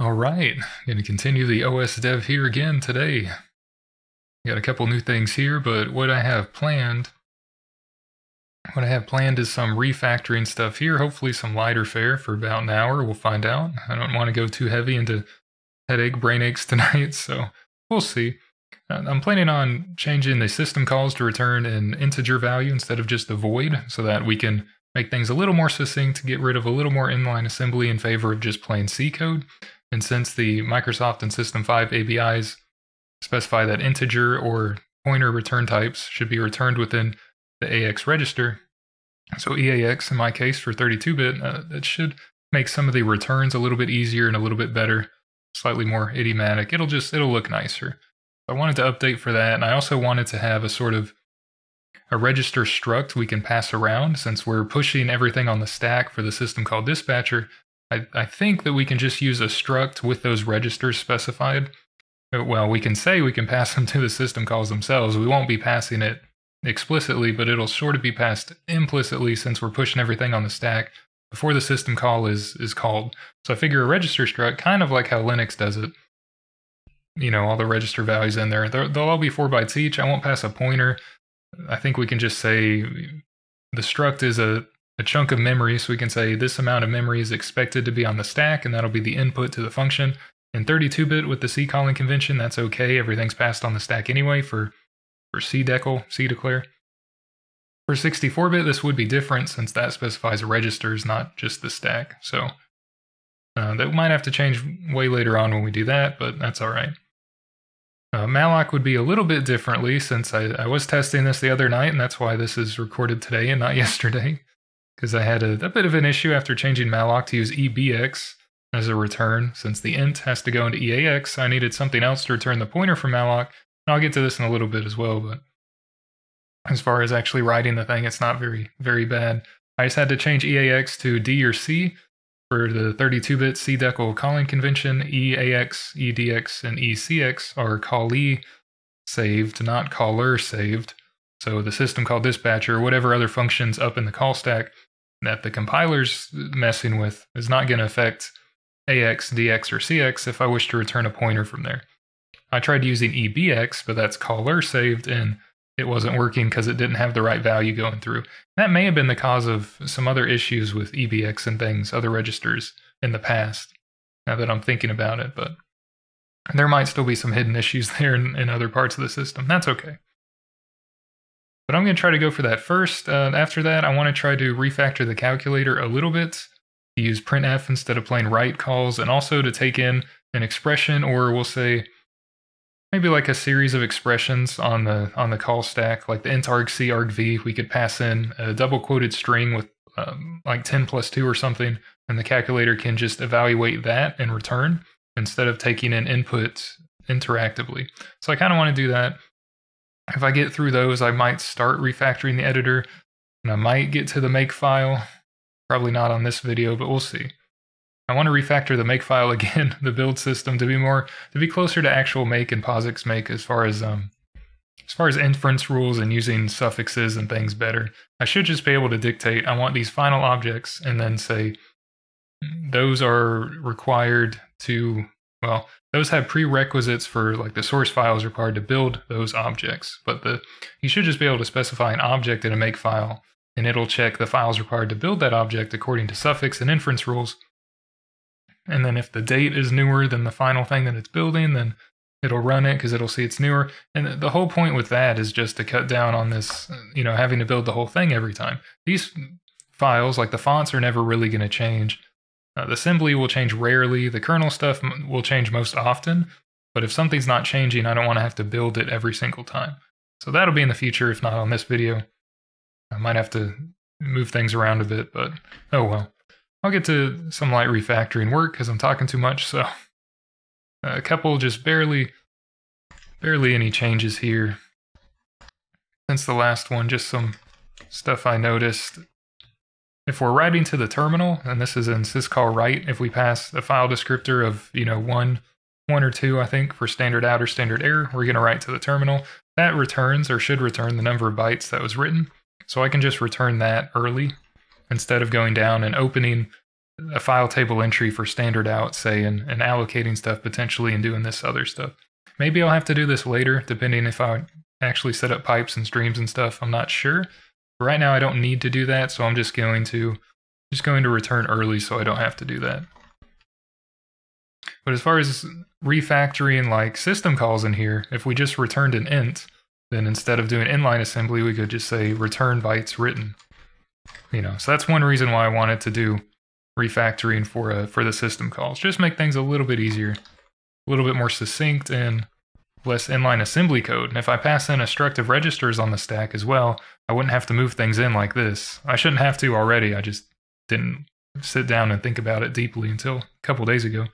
All right, going to continue the OS dev here again today. Got a couple new things here, but what I have planned, what I have planned is some refactoring stuff here. Hopefully, some lighter fare for about an hour. We'll find out. I don't want to go too heavy into headache, brain aches tonight, so we'll see. Uh, I'm planning on changing the system calls to return an integer value instead of just a void, so that we can make things a little more succinct, to get rid of a little more inline assembly in favor of just plain C code. And since the Microsoft and System 5 APIs specify that integer or pointer return types should be returned within the AX register, so EAX in my case for 32-bit, uh, that should make some of the returns a little bit easier and a little bit better, slightly more idiomatic. It'll just it'll look nicer. I wanted to update for that, and I also wanted to have a sort of a register struct we can pass around since we're pushing everything on the stack for the system called dispatcher. I, I think that we can just use a struct with those registers specified. Uh, well, we can say we can pass them to the system calls themselves. We won't be passing it explicitly, but it'll sort of be passed implicitly since we're pushing everything on the stack before the system call is is called. So I figure a register struct, kind of like how Linux does it. You know, all the register values in there. They'll, they'll all be four bytes each. I won't pass a pointer. I think we can just say the struct is a a chunk of memory. So we can say this amount of memory is expected to be on the stack, and that'll be the input to the function. In 32-bit with the C calling convention, that's okay. Everything's passed on the stack anyway for, for C decl, C declare. For 64-bit, this would be different since that specifies registers, not just the stack. So uh, that might have to change way later on when we do that, but that's all right. Uh, malloc would be a little bit differently since I, I was testing this the other night, and that's why this is recorded today and not yesterday because I had a, a, bit of an issue after changing malloc to use EBX as a return. Since the int has to go into EAX, I needed something else to return the pointer from malloc. And I'll get to this in a little bit as well, but as far as actually writing the thing, it's not very, very bad. I just had to change EAX to D or C for the 32-bit CDECL calling convention. EAX, EDX, and ECX are callee saved, not caller saved. So the system called dispatcher, or whatever other functions up in the call stack that the compiler's messing with is not going to affect AX, DX, or CX if I wish to return a pointer from there. I tried using EBX, but that's caller saved and it wasn't working because it didn't have the right value going through. That may have been the cause of some other issues with EBX and things, other registers in the past, now that I'm thinking about it, but there might still be some hidden issues there in, in other parts of the system. That's okay. But I'm going to try to go for that first. Uh, after that, I want to try to refactor the calculator a little bit to use printf instead of plain write calls, and also to take in an expression, or we'll say maybe like a series of expressions on the on the call stack, like the int argc argv. We could pass in a double quoted string with um, like 10 plus 2 or something, and the calculator can just evaluate that and return instead of taking in input interactively. So I kind of want to do that. If I get through those, I might start refactoring the editor and I might get to the make file. Probably not on this video, but we'll see. I want to refactor the make file again, the build system, to be more to be closer to actual make and POSIX make as far as um as far as inference rules and using suffixes and things better. I should just be able to dictate I want these final objects and then say those are required to well, those have prerequisites for like the source files required to build those objects. But the you should just be able to specify an object in a make file, and it'll check the files required to build that object according to suffix and inference rules. And then if the date is newer than the final thing that it's building, then it'll run it because it'll see it's newer. And the whole point with that is just to cut down on this, you know, having to build the whole thing every time. These files, like the fonts, are never really going to change. Uh, the assembly will change rarely. The kernel stuff will change most often. But if something's not changing, I don't want to have to build it every single time. So that'll be in the future, if not on this video. I might have to move things around a bit, but oh well. I'll get to some light refactoring work because I'm talking too much, so a couple just barely, barely any changes here. Since the last one, just some stuff I noticed if we're writing to the terminal, and this is in syscall write, if we pass a file descriptor of, you know, one, one or two, I think, for standard out or standard error, we're going to write to the terminal. That returns or should return the number of bytes that was written. So I can just return that early instead of going down and opening a file table entry for standard out, say, and, and allocating stuff potentially and doing this other stuff. Maybe I'll have to do this later, depending if I actually set up pipes and streams and stuff. I'm not sure. But right now I don't need to do that, so I'm just going to just going to return early so I don't have to do that. But as far as refactoring like system calls in here, if we just returned an int, then instead of doing inline assembly, we could just say return bytes written. You know, so that's one reason why I wanted to do refactoring for uh, for the system calls. Just make things a little bit easier, a little bit more succinct, and less inline assembly code. And if I pass in instructive registers on the stack as well, I wouldn't have to move things in like this. I shouldn't have to already. I just didn't sit down and think about it deeply until a couple days ago.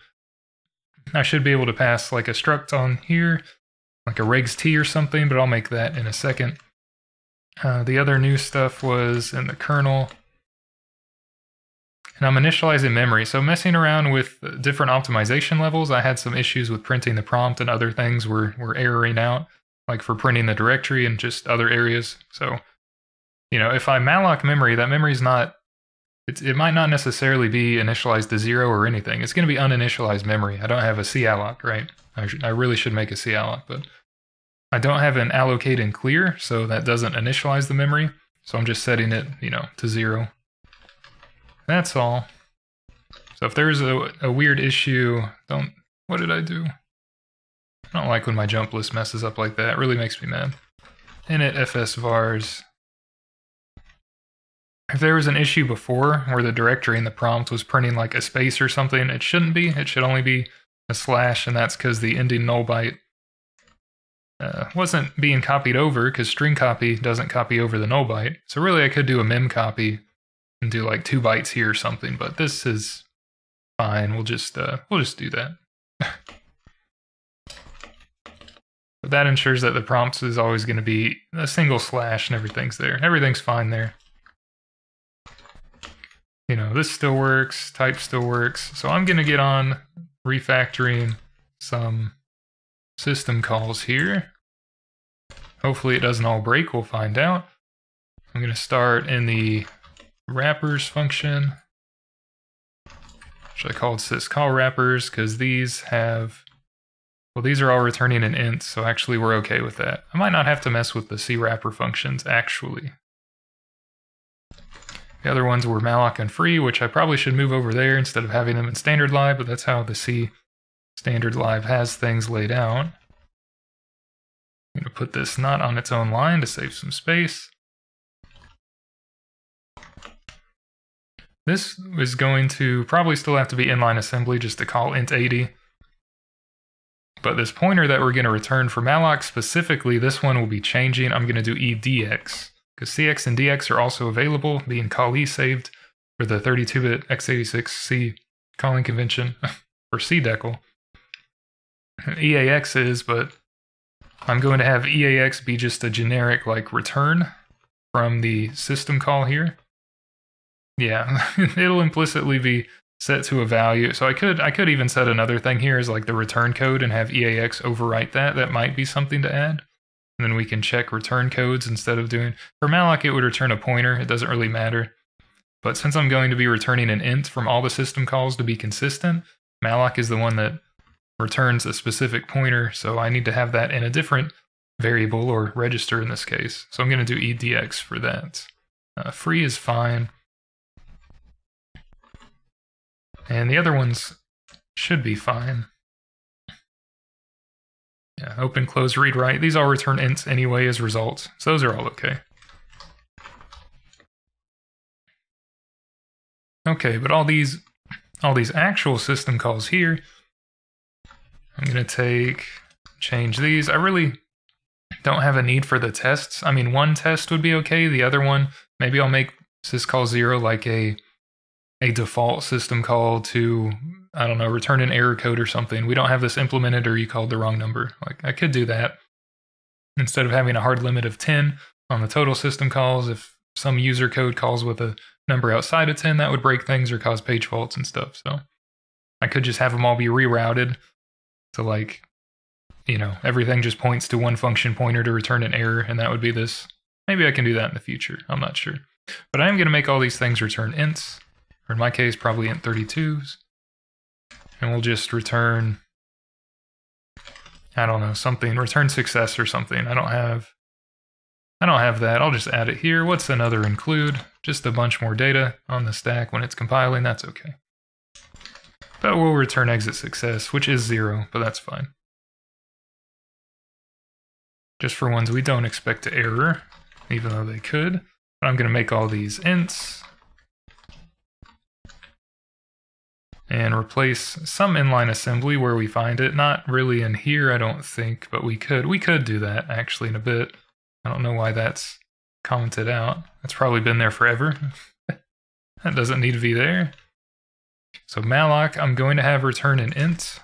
I should be able to pass like a struct on here, like a regs t or something, but I'll make that in a second. Uh, the other new stuff was in the kernel. And I'm initializing memory. So messing around with different optimization levels, I had some issues with printing the prompt and other things were, were erroring out, like for printing the directory and just other areas. So, you know, if I malloc memory, that memory is not, it, it might not necessarily be initialized to zero or anything. It's going to be uninitialized memory. I don't have a calloc, right? I, I really should make a calloc, but I don't have an allocate and clear, so that doesn't initialize the memory. So I'm just setting it, you know, to zero. That's all. So if there's a, a weird issue, don't, what did I do? I don't like when my jump list messes up like that. It really makes me mad. init fs vars. If there was an issue before where the directory in the prompt was printing like a space or something, it shouldn't be. It should only be a slash, and that's because the ending null byte uh, wasn't being copied over because string copy doesn't copy over the null byte. So really I could do a mem copy and do like two bytes here or something, but this is fine. We'll just uh, we'll just do that. but that ensures that the prompts is always going to be a single slash and everything's there. Everything's fine there. You know, this still works, type still works. So I'm going to get on refactoring some system calls here. Hopefully it doesn't all break, we'll find out. I'm going to start in the wrappers function, which I called syscall wrappers because these have, well, these are all returning an int, so actually we're okay with that. I might not have to mess with the cwrapper functions, actually. The other ones were malloc and free, which I probably should move over there instead of having them in standard lib, but that's how the C standard lib has things laid out. I'm going to put this not on its own line to save some space. This is going to probably still have to be inline assembly just to call int80. But this pointer that we're going to return for malloc specifically, this one will be changing. I'm going to do edx because cx and dx are also available, being call e saved for the 32-bit x86C calling convention for cdecl. EAX is, but I'm going to have EAX be just a generic like return from the system call here. Yeah, it'll implicitly be set to a value. So I could I could even set another thing here as like the return code and have EAX overwrite that. That might be something to add. And then we can check return codes instead of doing for malloc it would return a pointer. It doesn't really matter. But since I'm going to be returning an int from all the system calls to be consistent, malloc is the one that returns a specific pointer, so I need to have that in a different variable or register in this case. So I'm going to do edx for that. Uh, free is fine. And the other ones should be fine. Yeah, open, close, read, write. These all return ints anyway as results, so those are all okay. Okay, but all these all these actual system calls here, I'm gonna take change these. I really don't have a need for the tests. I mean, one test would be okay. The other one, maybe I'll make syscall zero like a a default system call to I don't know return an error code or something. We don't have this implemented, or you called the wrong number. Like I could do that instead of having a hard limit of 10 on the total system calls. If some user code calls with a number outside of 10, that would break things or cause page faults and stuff. So I could just have them all be rerouted to like, you know, everything just points to one function pointer to return an error, and that would be this. Maybe I can do that in the future. I'm not sure. But I am going to make all these things return ints. or in my case, probably int 32s. And we'll just return, I don't know, something, return success or something. I don't have, I don't have that. I'll just add it here. What's another include? Just a bunch more data on the stack when it's compiling. That's okay. But we'll return exit success, which is zero, but that's fine. Just for ones we don't expect to error, even though they could. But I'm going to make all these ints. And replace some inline assembly where we find it. Not really in here, I don't think, but we could. We could do that, actually, in a bit. I don't know why that's commented out. That's probably been there forever. that doesn't need to be there. So malloc, I'm going to have return an int,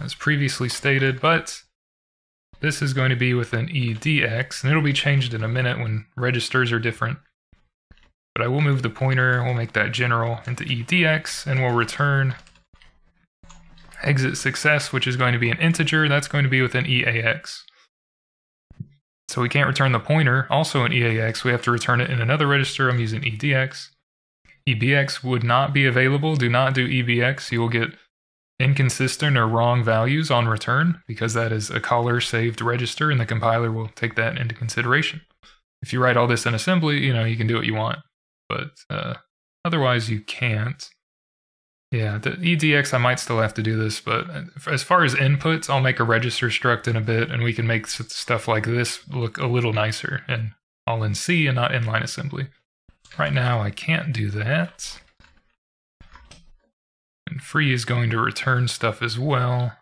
as previously stated, but this is going to be with an edx, and it'll be changed in a minute when registers are different. But I will move the pointer, we'll make that general into edx, and we'll return exit success, which is going to be an integer, that's going to be with an eax. So we can't return the pointer, also an eax, we have to return it in another register, I'm using edx. EBX would not be available. Do not do EBX. You will get inconsistent or wrong values on return because that is a caller saved register and the compiler will take that into consideration. If you write all this in assembly, you know, you can do what you want, but uh, otherwise you can't. Yeah, the EDX, I might still have to do this, but as far as inputs, I'll make a register struct in a bit and we can make stuff like this look a little nicer and all in C and not inline assembly. Right now I can't do that. And free is going to return stuff as well.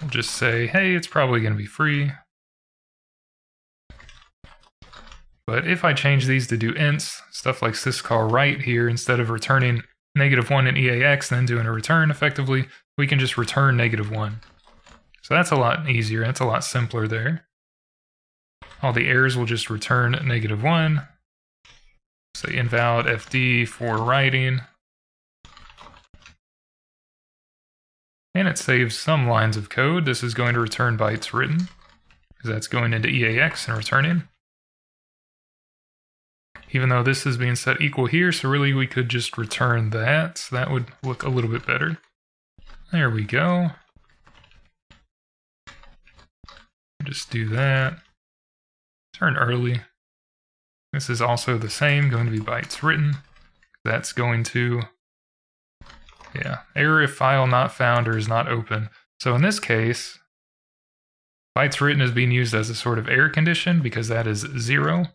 We'll just say, hey, it's probably going to be free. But if I change these to do ints, stuff like syscall write here, instead of returning negative 1 in EAX then doing a return effectively, we can just return negative 1. So that's a lot easier, that's a lot simpler there. All the errors will just return negative 1. Say invalid FD for writing. And it saves some lines of code. This is going to return bytes written, because that's going into EAX and returning. Even though this is being set equal here, so really we could just return that. So that would look a little bit better. There we go. Just do that. Turn early. This is also the same, going to be bytes written. That's going to, yeah, error if file not found or is not open. So in this case, bytes written is being used as a sort of error condition because that is zero.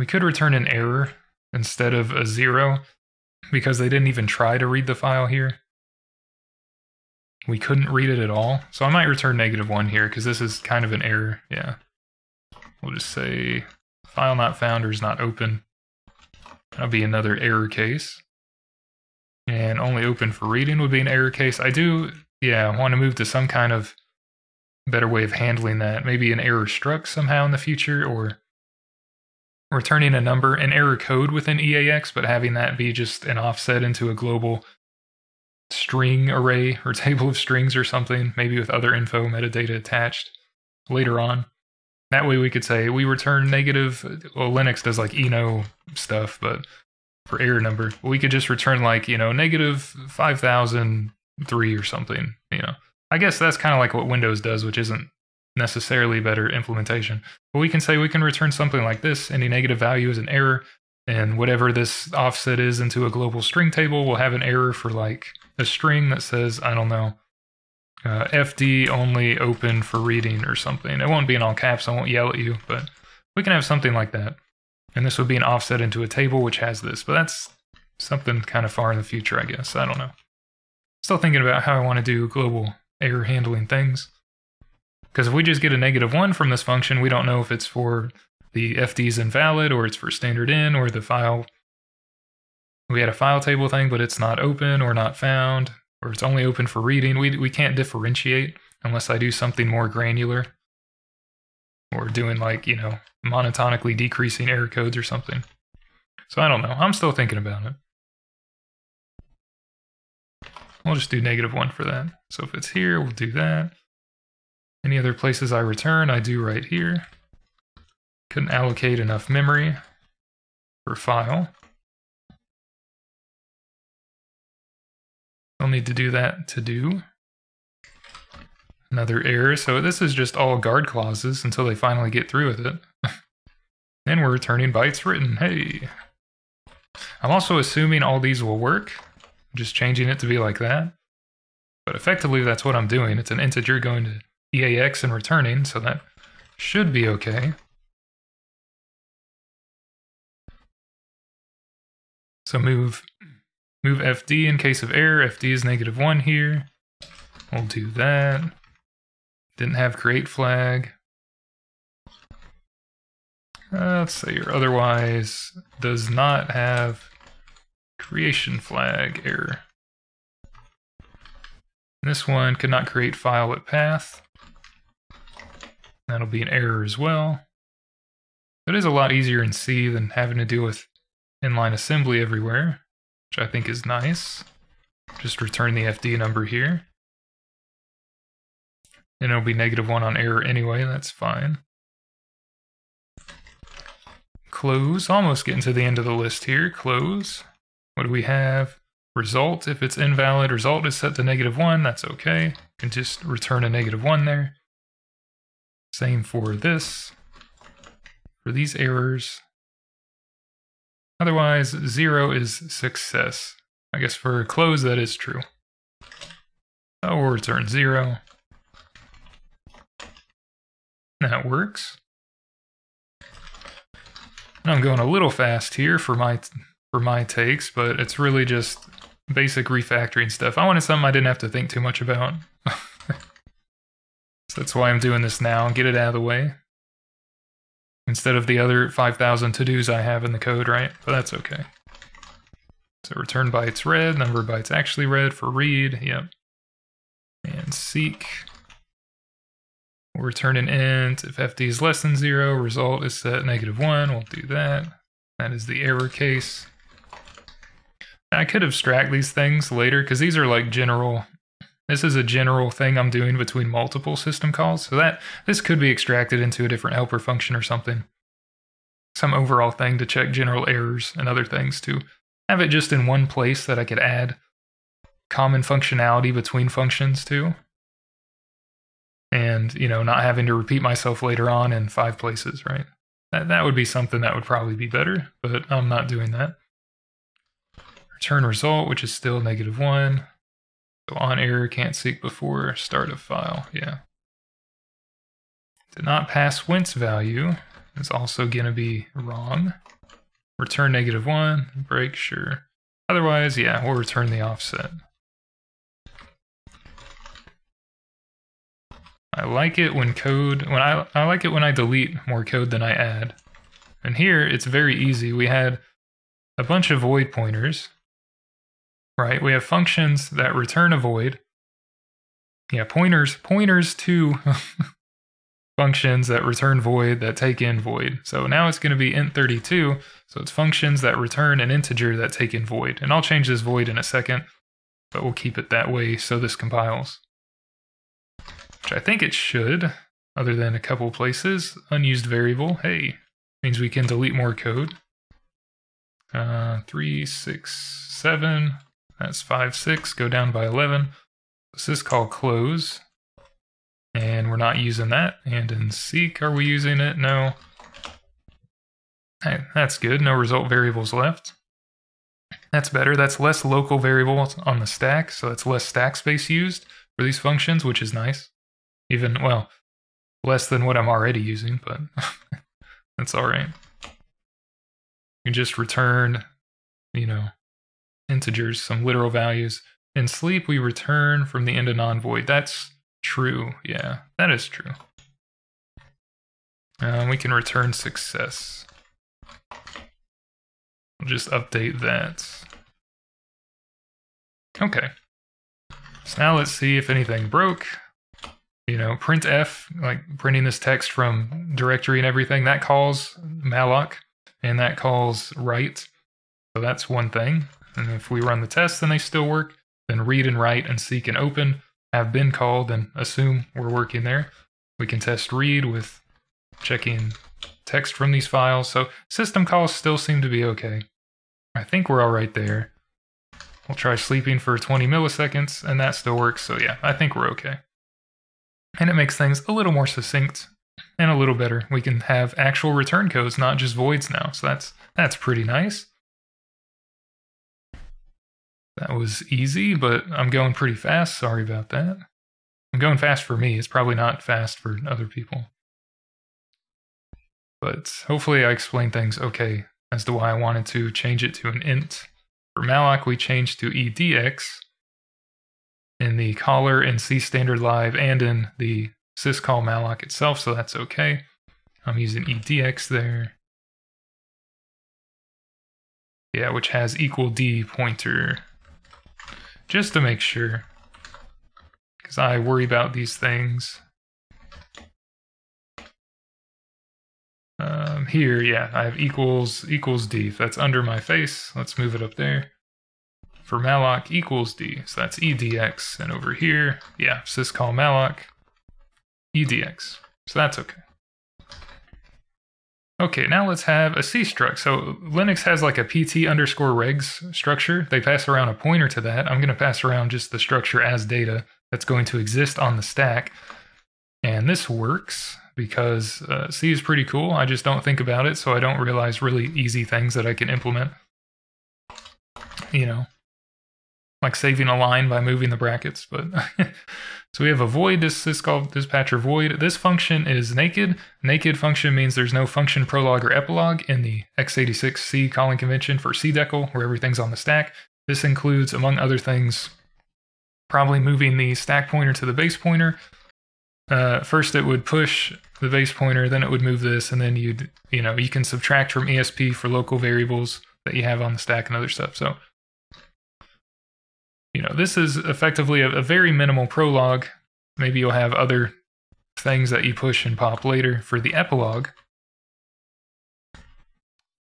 We could return an error instead of a zero because they didn't even try to read the file here we couldn't read it at all. So I might return negative one here because this is kind of an error. Yeah. We'll just say file not found or is not open. That'll be another error case. And only open for reading would be an error case. I do, yeah, want to move to some kind of better way of handling that. Maybe an error struct somehow in the future or returning a number, an error code within EAX, but having that be just an offset into a global string array or table of strings or something, maybe with other info metadata attached later on. That way we could say we return negative, well, Linux does like errno stuff, but for error number, we could just return like, you know, negative 5003 or something, you know. I guess that's kind of like what Windows does, which isn't necessarily better implementation. But we can say we can return something like this. Any negative value is an error, and whatever this offset is into a global string table will have an error for like a string that says, I don't know, uh, FD only open for reading or something. It won't be in all caps, I won't yell at you, but we can have something like that. And this would be an offset into a table which has this, but that's something kind of far in the future, I guess. I don't know. Still thinking about how I want to do global error handling things. Because if we just get a negative one from this function, we don't know if it's for the FD is invalid or it's for standard in or the file we had a file table thing, but it's not open or not found, or it's only open for reading. We, we can't differentiate unless I do something more granular or doing like, you know, monotonically decreasing error codes or something. So I don't know. I'm still thinking about it. We'll just do negative one for that. So if it's here, we'll do that. Any other places I return, I do right here. Couldn't allocate enough memory per file. I'll need to do that to do. Another error. So this is just all guard clauses until they finally get through with it. and we're returning bytes written. Hey. I'm also assuming all these will work. just changing it to be like that. But effectively, that's what I'm doing. It's an integer going to EAX and returning, so that should be okay. So move move FD in case of error. FD is negative one here. We'll do that. Didn't have create flag. Uh, let's say or otherwise does not have creation flag error. This one could not create file with path. That'll be an error as well. It is a lot easier in C than having to deal with inline assembly everywhere, which I think is nice. Just return the FD number here. And it'll be negative one on error anyway, that's fine. Close, almost getting to the end of the list here. Close. What do we have? Result, if it's invalid, result is set to negative one, that's okay. Can just return a negative one there. Same for this. For these errors. Otherwise, zero is success. I guess for close that is true. Oh, we'll return zero. That works. I'm going a little fast here for my for my takes, but it's really just basic refactoring stuff. I wanted something I didn't have to think too much about. So that's why I'm doing this now, get it out of the way. Instead of the other 5,000 to-dos I have in the code, right? But that's okay. So return bytes read, number bytes actually read for read, yep. And seek. We'll return an int. If fd is less than zero, result is set negative one. We'll do that. That is the error case. I could abstract these things later because these are like general. This is a general thing I'm doing between multiple system calls. So that this could be extracted into a different helper function or something. Some overall thing to check general errors and other things to have it just in one place that I could add common functionality between functions to. And, you know, not having to repeat myself later on in five places, right? That, that would be something that would probably be better, but I'm not doing that. Return result, which is still negative one. So on error, can't seek before start of file. Yeah. Did not pass whence value is also going to be wrong. Return negative one, break, sure. Otherwise, yeah, we'll return the offset. I like it when code, when I, I like it when I delete more code than I add. And here, it's very easy. We had a bunch of void pointers, right? We have functions that return a void. Yeah, pointers, pointers to functions that return void that take in void. So now it's going to be int32, so it's functions that return an integer that take in void. And I'll change this void in a second, but we'll keep it that way so this compiles. Which I think it should, other than a couple places. Unused variable, hey, means we can delete more code. Uh, 3, 6, 7, that's 5, 6, go down by 11. This is called close. And we're not using that. And in seek, are we using it? No. Hey, that's good. No result variables left. That's better. That's less local variables on the stack, so it's less stack space used for these functions, which is nice. Even, well, less than what I'm already using, but that's all right. You just return, you know, integers, some literal values. In sleep, we return from the end of non-void. That's true. Yeah, that is true. Um, we can return success. We'll just update that. Okay. So now let's see if anything broke. You know, printf, like printing this text from directory and everything, that calls malloc and that calls write. So that's one thing. And if we run the test and they still work, then read and write and seek and open have been called and assume we're working there. We can test read with checking text from these files. So system calls still seem to be okay. I think we're all right there. We'll try sleeping for 20 milliseconds, and that still works. So yeah, I think we're okay. And it makes things a little more succinct and a little better. We can have actual return codes, not just voids now. So that's that's pretty nice. That was easy, but I'm going pretty fast. Sorry about that. I'm going fast for me. It's probably not fast for other people. But hopefully I explained things okay as to why I wanted to change it to an int. For malloc, we changed to edx in the caller in C standard lib and in the syscall malloc itself, so that's okay. I'm using edx there. Yeah, which has equal d pointer just to make sure. Because I worry about these things. Um, here, yeah, I have equals equals d. That's under my face, let's move it up there. For malloc equals d, so that's edx. And over here, yeah, syscall malloc edx. So that's okay. Okay, now let's have a C struct. So Linux has like a pt underscore regs structure. They pass around a pointer to that. I'm going to pass around just the structure as data that's going to exist on the stack. And this works because uh, C is pretty cool. I just don't think about it, so I don't realize really easy things that I can implement. You know, like saving a line by moving the brackets, but So we have a void, this is called dispatcher void. This function is naked. Naked function means there's no function prolog or epilogue in the x86C calling convention for cdecl, where everything's on the stack. This includes, among other things, probably moving the stack pointer to the base pointer. Uh, first it would push the base pointer, then it would move this, and then you'd, you know, you can subtract from ESP for local variables that you have on the stack and other stuff. So you know, this is effectively a, a very minimal prologue. Maybe you'll have other things that you push and pop later for the epilogue.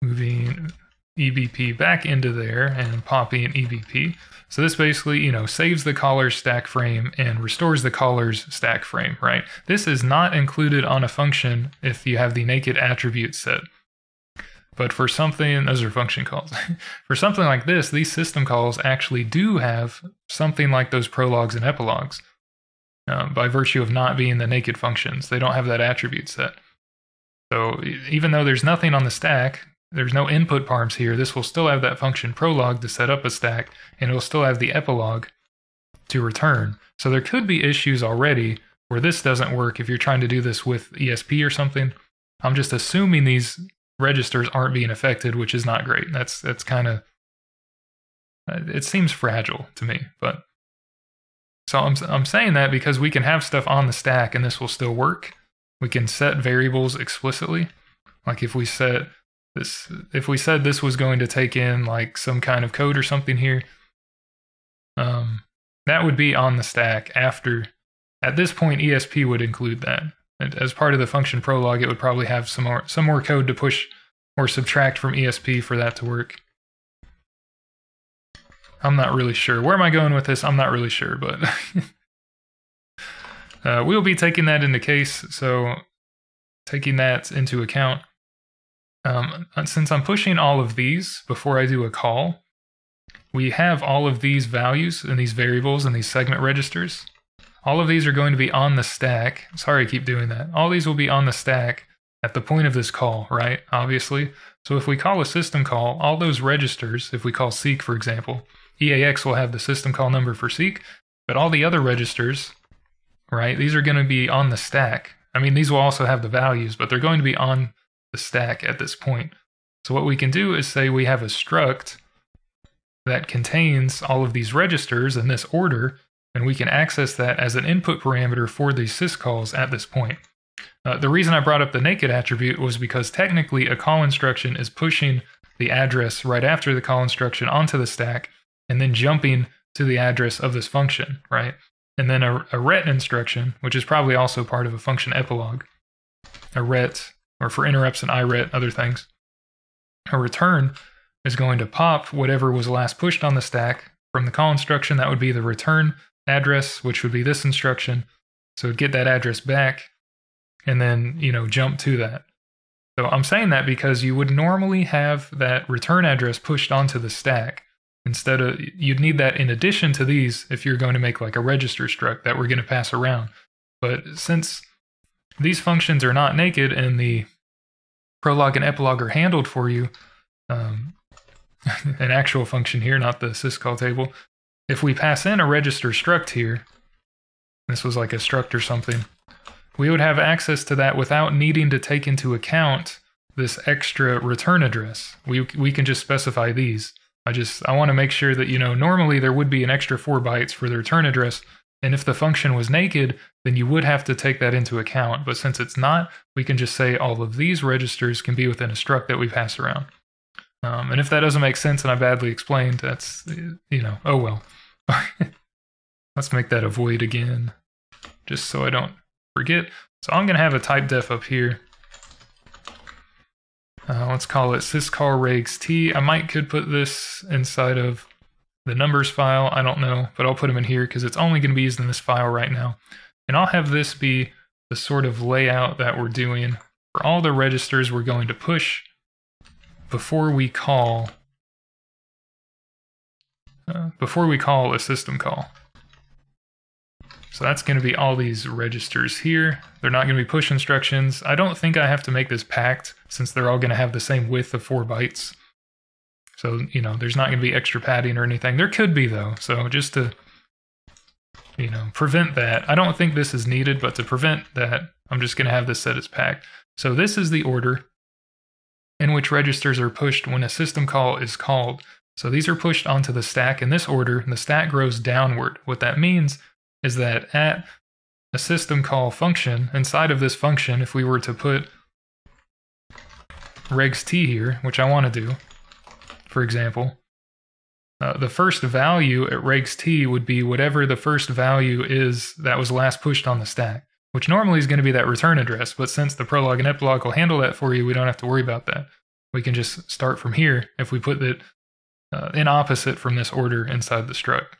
Moving EBP back into there and popping EBP. So this basically, you know, saves the caller's stack frame and restores the caller's stack frame, right? This is not included on a function if you have the naked attribute set. But for something, those are function calls. for something like this, these system calls actually do have something like those prologues and epilogues um, by virtue of not being the naked functions. They don't have that attribute set. So even though there's nothing on the stack, there's no input parms here, this will still have that function prologue to set up a stack, and it will still have the epilogue to return. So there could be issues already where this doesn't work if you're trying to do this with ESP or something. I'm just assuming these registers aren't being affected, which is not great. That's that's kind of uh, it seems fragile to me, but so I'm I'm saying that because we can have stuff on the stack and this will still work. We can set variables explicitly. Like if we set this if we said this was going to take in like some kind of code or something here, um that would be on the stack after at this point ESP would include that as part of the function prologue, it would probably have some more some more code to push or subtract from ESP for that to work. I'm not really sure. Where am I going with this? I'm not really sure, but uh, we'll be taking that into case. So taking that into account. Um, since I'm pushing all of these before I do a call, we have all of these values and these variables and these segment registers. All of these are going to be on the stack. Sorry I keep doing that. All these will be on the stack at the point of this call, right? Obviously. So if we call a system call, all those registers, if we call seek, for example, EAX will have the system call number for seek, but all the other registers, right, these are going to be on the stack. I mean, these will also have the values, but they're going to be on the stack at this point. So what we can do is say we have a struct that contains all of these registers in this order, and we can access that as an input parameter for these syscalls at this point. Uh, the reason I brought up the naked attribute was because technically a call instruction is pushing the address right after the call instruction onto the stack and then jumping to the address of this function, right? And then a, a ret instruction, which is probably also part of a function epilogue, a ret, or for interrupts and iret, other things, a return is going to pop whatever was last pushed on the stack from the call instruction. That would be the return address, which would be this instruction. So get that address back and then, you know, jump to that. So I'm saying that because you would normally have that return address pushed onto the stack instead of you'd need that in addition to these if you're going to make like a register struct that we're going to pass around. But since these functions are not naked and the prolog and epilogue are handled for you, um, an actual function here, not the syscall table. If we pass in a register struct here, this was like a struct or something, we would have access to that without needing to take into account this extra return address. We, we can just specify these. I just, I want to make sure that, you know, normally there would be an extra four bytes for the return address. And if the function was naked, then you would have to take that into account. But since it's not, we can just say all of these registers can be within a struct that we pass around. Um, and if that doesn't make sense and I badly explained, that's, you know, oh well. Let's make that a void again, just so I don't forget. So I'm going to have a type def up here. Uh, let's call it syscall regs t. I might could put this inside of the numbers file. I don't know, but I'll put them in here because it's only going to be used in this file right now. And I'll have this be the sort of layout that we're doing for all the registers we're going to push before we call uh, before we call a system call. So that's going to be all these registers here. They're not going to be push instructions. I don't think I have to make this packed since they're all going to have the same width of four bytes. So, you know, there's not going to be extra padding or anything. There could be though. So just to, you know, prevent that. I don't think this is needed, but to prevent that, I'm just going to have this set as packed. So this is the order in which registers are pushed when a system call is called. So these are pushed onto the stack in this order, and the stack grows downward. What that means is that at a system call function, inside of this function, if we were to put regs t here, which I want to do, for example, uh, the first value at regs t would be whatever the first value is that was last pushed on the stack, which normally is going to be that return address. But since the prolog and epilogue will handle that for you, we don't have to worry about that. We can just start from here if we put it uh, in opposite from this order inside the struct.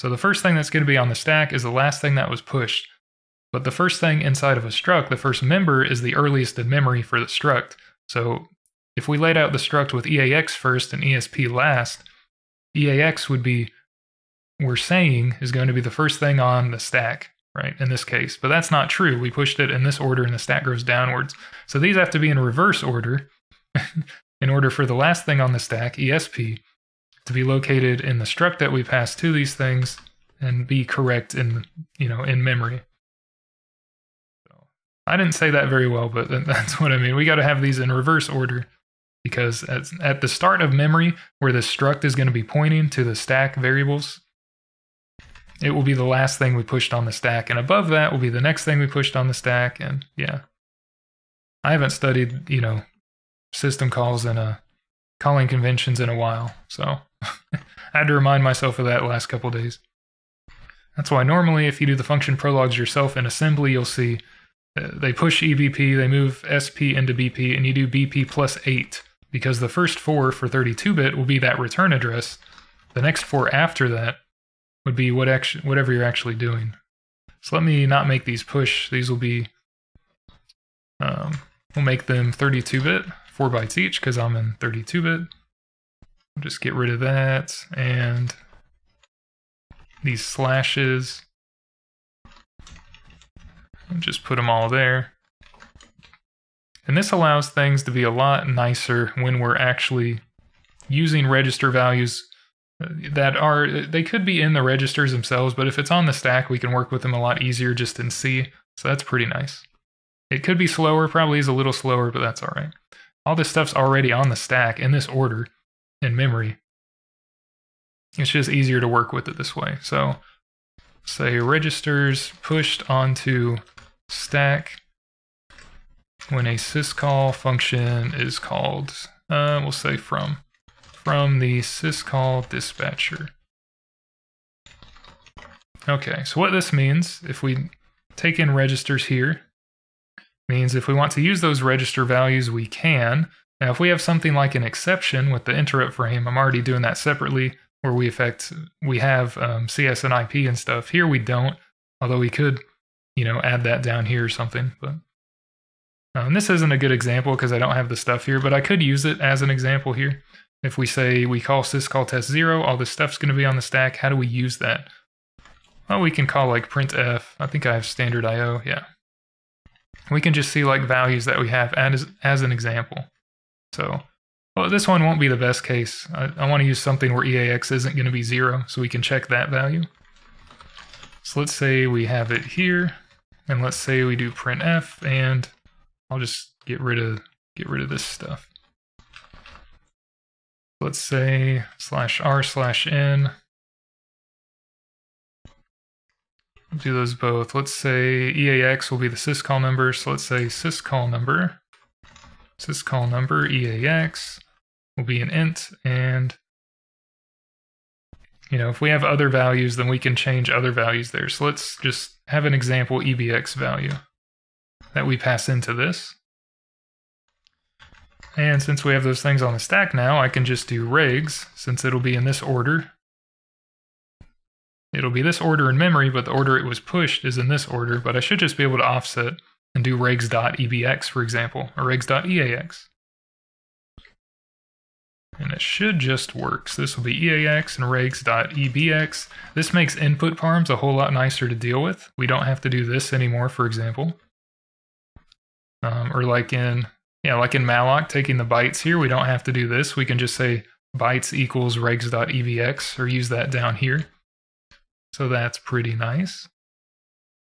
So the first thing that's going to be on the stack is the last thing that was pushed. But the first thing inside of a struct, the first member, is the earliest in memory for the struct. So if we laid out the struct with EAX first and ESP last, EAX would be, we're saying, is going to be the first thing on the stack, right, in this case. But that's not true. We pushed it in this order and the stack goes downwards. So these have to be in reverse order in order for the last thing on the stack, ESP, to be located in the struct that we pass to these things and be correct in you know in memory. I didn't say that very well, but that's what I mean. We got to have these in reverse order because at, at the start of memory, where the struct is going to be pointing to the stack variables, it will be the last thing we pushed on the stack, and above that will be the next thing we pushed on the stack, and yeah. I haven't studied, you know, system calls in a calling conventions in a while, so I had to remind myself of that last couple days. That's why normally if you do the function prologs yourself in assembly, you'll see uh, they push EBP, they move SP into BP, and you do BP plus 8, because the first four for 32-bit will be that return address. The next four after that would be what actu- whatever you're actually doing. So let me not make these push. These will be, um, we'll make them 32-bit, 4 bytes each, because I'm in 32-bit. Just get rid of that and these slashes. Just put them all there. And this allows things to be a lot nicer when we're actually using register values that are, they could be in the registers themselves, but if it's on the stack, we can work with them a lot easier just in C. So that's pretty nice. It could be slower, probably is a little slower, but that's all right. All this stuff's already on the stack in this order in memory. It's just easier to work with it this way. So say registers pushed onto stack when a syscall function is called, uh, we'll say from, from the syscall dispatcher. Okay, so what this means, if we take in registers here, means if we want to use those register values, we can, now, if we have something like an exception with the interrupt frame, I'm already doing that separately where we affect, we have um, CS and IP and stuff. Here we don't, although we could, you know, add that down here or something. But Um, this isn't a good example because I don't have the stuff here, but I could use it as an example here. If we say we call syscall test zero, all this stuff's going to be on the stack. How do we use that? Well, we can call like printf. I think I have standard IO. Yeah. We can just see like values that we have as, as an example. So, well, this one won't be the best case. I, I want to use something where EAX isn't going to be zero, so we can check that value. So let's say we have it here, and let's say we do printf, and I'll just get rid of get rid of this stuff. Let's say slash r slash n. do those both. Let's say EAX will be the syscall number, so let's say syscall number. Syscall number EAX will be an int, and you know, if we have other values, then we can change other values there. So let's just have an example EBX value that we pass into this. And since we have those things on the stack now, I can just do regs, since it'll be in this order. It'll be this order in memory, but the order it was pushed is in this order, but I should just be able to offset and do regs.ebx, for example, or regs.eax. And it should just work. So this will be EAX and regs.ebx. This makes input parms a whole lot nicer to deal with. We don't have to do this anymore, for example. Um, or like in, yeah, like in malloc, taking the bytes here, we don't have to do this. We can just say bytes equals regs.ebx or use that down here. So that's pretty nice.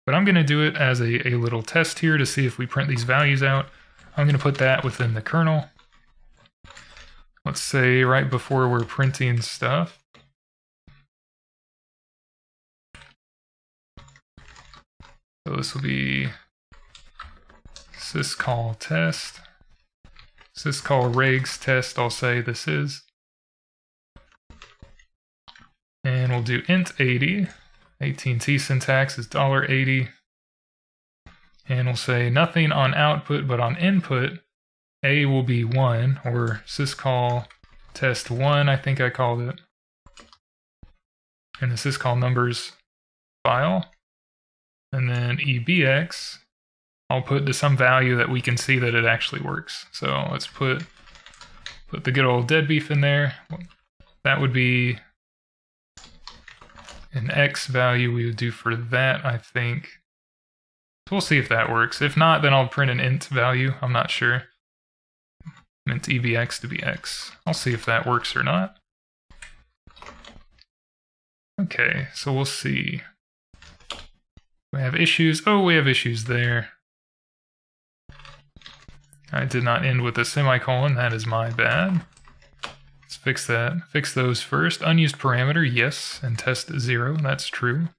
But I'm going to do it as a, a little test here to see if we print these values out. I'm going to put that within the kernel. Let's say right before we're printing stuff. So this will be syscall test. Syscall regs test, I'll say this is. And we'll do int 80. AT&T syntax is $80. And we'll say nothing on output, but on input, a will be 1, or syscall test 1, I think I called it. In the syscall numbers file. And then ebx, I'll put to some value that we can see that it actually works. So let's put put the good old dead beef in there. That would be an x value we would do for that, I think. So we'll see if that works. If not, then I'll print an int value. I'm not sure meant EBX to be X. I'll see if that works or not. Okay, so we'll see. We have issues. Oh, we have issues there. I did not end with a semicolon. That is my bad. Let's fix that. Fix those first. Unused parameter, yes, and test zero. That's true.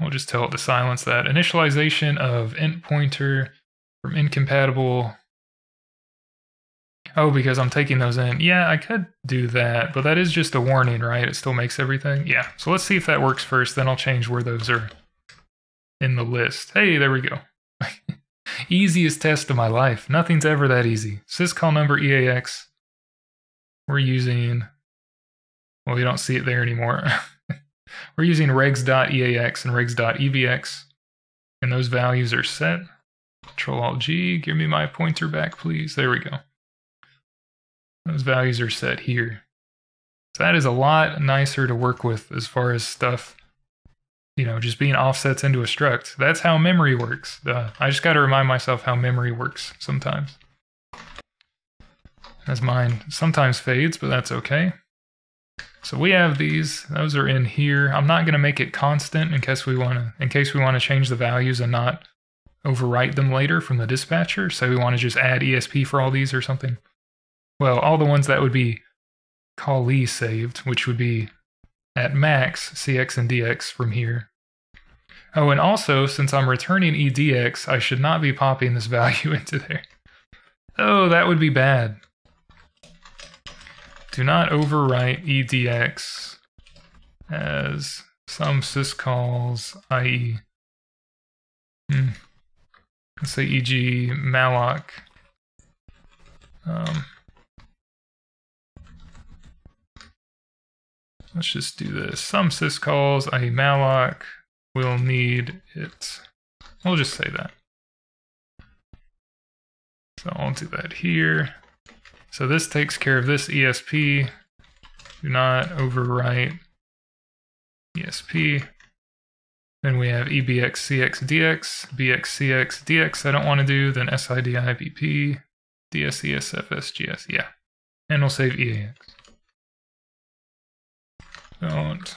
We'll just tell it to silence that. Initialization of int pointer from incompatible. Oh, because I'm taking those in. Yeah, I could do that, but that is just a warning, right? It still makes everything. Yeah, so let's see if that works first, then I'll change where those are in the list. Hey, there we go. Easiest test of my life. Nothing's ever that easy. Syscall number EAX. We're using, well, we don't see it there anymore. We're using regs.eax and regs.ebx, and those values are set. Control Alt G, give me my pointer back, please. There we go. Those values are set here. So that is a lot nicer to work with as far as stuff, you know, just being offsets into a struct. That's how memory works. Uh, I just got to remind myself how memory works sometimes. As mine sometimes fades, but that's okay. So we have these, those are in here. I'm not going to make it constant in case we want to in case we want to change the values and not overwrite them later from the dispatcher. So we want to just add ESP for all these or something. Well, all the ones that would be callee saved, which would be at max CX and DX from here. Oh, and also, since I'm returning EDX, I should not be popping this value into there. Oh, that would be bad. Do not overwrite edx as some syscalls, i.e. Hmm, let's say e.g. malloc. Um, let's just do this. Some syscalls, i.e. malloc, we'll need it. We'll just say that. So I'll do that here. So this takes care of this ESP. Do not overwrite ESP. Then we have EBX, CX, DX, BX, CX, DX I don't want to do, then SID, IBP, DSESFSGS, yeah. And we'll save EAX. Don't,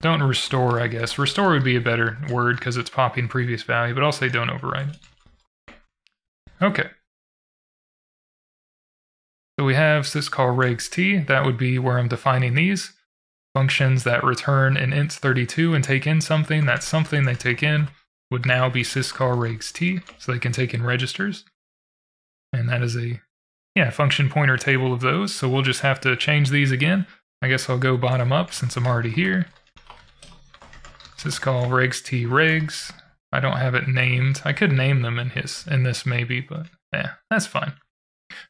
don't restore, I guess. Restore would be a better word because it's popping previous value, but I'll say don't overwrite it. Okay. So we have syscall regs t, that would be where I'm defining these functions that return an int32 and take in something, that something they take in would now be syscall regs t, so they can take in registers. And that is a yeah function pointer table of those, so we'll just have to change these again. I guess I'll go bottom up since I'm already here. Syscall regs t regs. I don't have it named. I could name them in his in this maybe, but yeah, that's fine.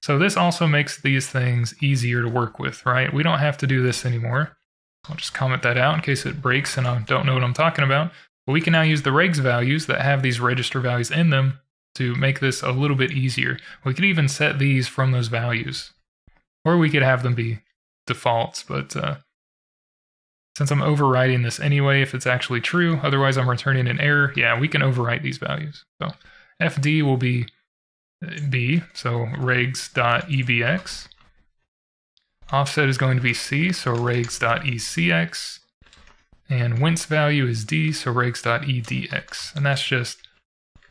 So this also makes these things easier to work with, right? We don't have to do this anymore. I'll just comment that out in case it breaks and I don't know what I'm talking about. But we can now use the regs values that have these register values in them to make this a little bit easier. We could even set these from those values. Or we could have them be defaults, but uh, since I'm overriding this anyway, if it's actually true, otherwise I'm returning an error, yeah, we can overwrite these values. So fd will be uh, b, so regs.ebx. Offset is going to be C, so regs.ecx. And whence value is D, so regs.edx. And that's just,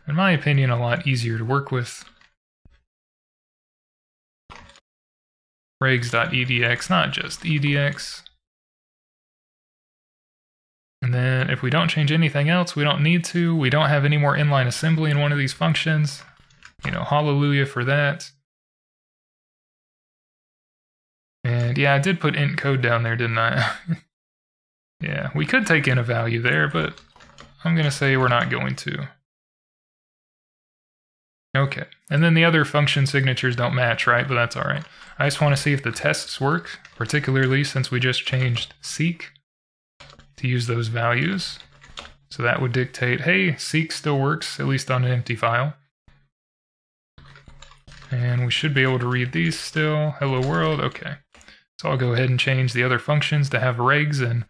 in my opinion, a lot easier to work with. regs.edx, not just edx. And then if we don't change anything else, we don't need to. We don't have any more inline assembly in one of these functions. You know, hallelujah for that. And yeah, I did put int code down there, didn't I? yeah, we could take in a value there, but I'm going to say we're not going to. Okay, and then the other function signatures don't match, right? But that's all right. I just want to see if the tests work, particularly since we just changed seek to use those values. So that would dictate, hey, seek still works, at least on an empty file. And we should be able to read these still. Hello world, okay. So I'll go ahead and change the other functions to have regs and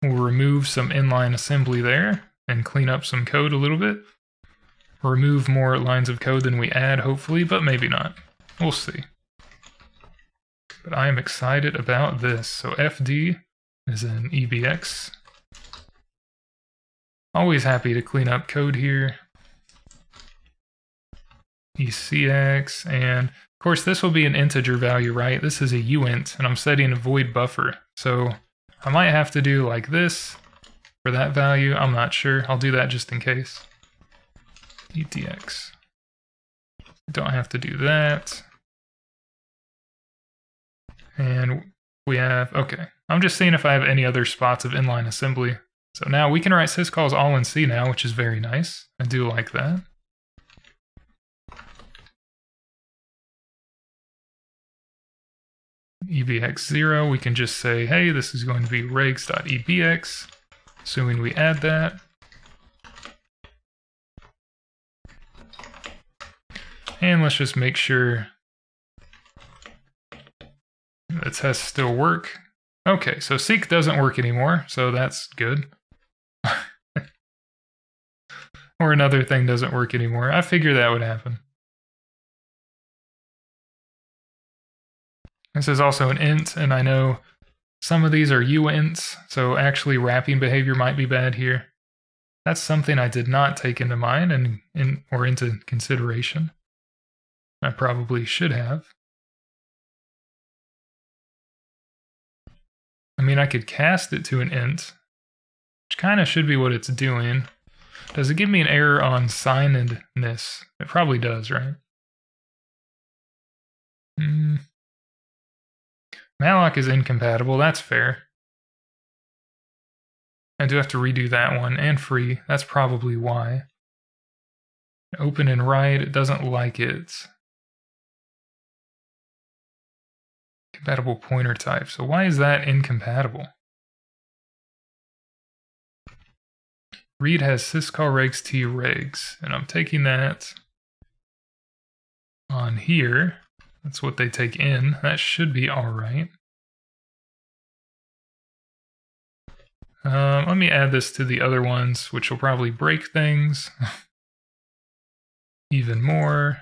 we'll remove some inline assembly there and clean up some code a little bit. Remove more lines of code than we add, hopefully, but maybe not. We'll see. But I am excited about this. So FD is an EBX. Always happy to clean up code here. ECX, and of course this will be an integer value, right? This is a uint, and I'm setting a void buffer. So I might have to do like this for that value. I'm not sure. I'll do that just in case. EDX. Don't have to do that. And we have, okay. I'm just seeing if I have any other spots of inline assembly. So now we can write syscalls all in C now, which is very nice. I do like that. ebx0, we can just say, hey, this is going to be regs.ebx, assuming we add that. And let's just make sure the tests still work. Okay, so seek doesn't work anymore, so that's good. or another thing doesn't work anymore. I figure that would happen. This is also an int, and I know some of these are uints, so actually wrapping behavior might be bad here. That's something I did not take into mind and in, or into consideration. I probably should have. I mean, I could cast it to an int, which kind of should be what it's doing. Does it give me an error on signedness? It probably does, right? Hmm. Malloc is incompatible, that's fair. I do have to redo that one, and free, that's probably why. Open and write, it doesn't like it. Compatible pointer type, so why is that incompatible? read has syscall regs t regs, and I'm taking that on here. That's what they take in. That should be all right. Um, let me add this to the other ones, which will probably break things even more.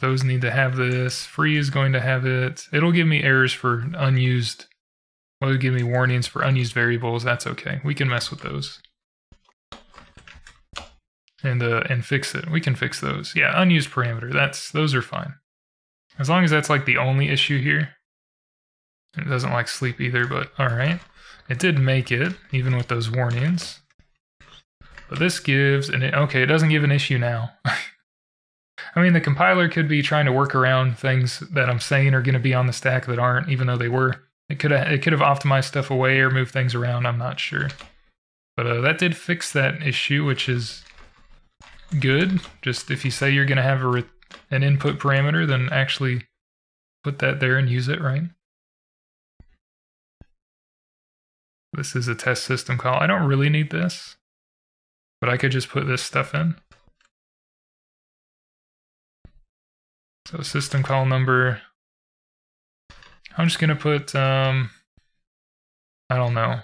Those need to have this. Free is going to have it. It'll give me errors for unused. Well, it'll give me warnings for unused variables. That's okay. We can mess with those. And uh, and fix it. We can fix those. Yeah, unused parameter. That's those are fine. As long as that's like the only issue here. It doesn't like sleep either, but all right. It did make it, even with those warnings. But this gives, and okay, it doesn't give an issue now. I mean, the compiler could be trying to work around things that I'm saying are going to be on the stack that aren't, even though they were. It could have, it could have optimized stuff away or moved things around. I'm not sure, but uh, that did fix that issue, which is good. Just if you say you're going to have a an input parameter, then actually put that there and use it, right? This is a test system call. I don't really need this, but I could just put this stuff in. So system call number, I'm just gonna put, um, I don't know,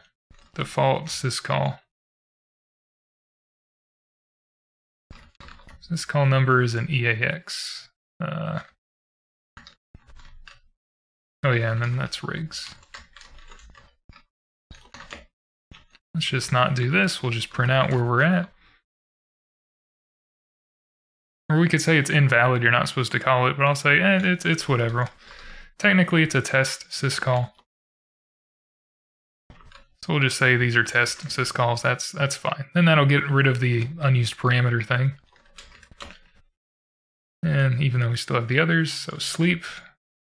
default syscall. Syscall number is an EAX. Uh, oh yeah, and then that's regs. Let's just not do this. We'll just print out where we're at. Or we could say it's invalid, you're not supposed to call it, but I'll say, eh, it's, it's whatever. Technically, it's a test syscall. So we'll just say these are test syscalls, that's, that's fine. Then that'll get rid of the unused parameter thing. And even though we still have the others, so sleep,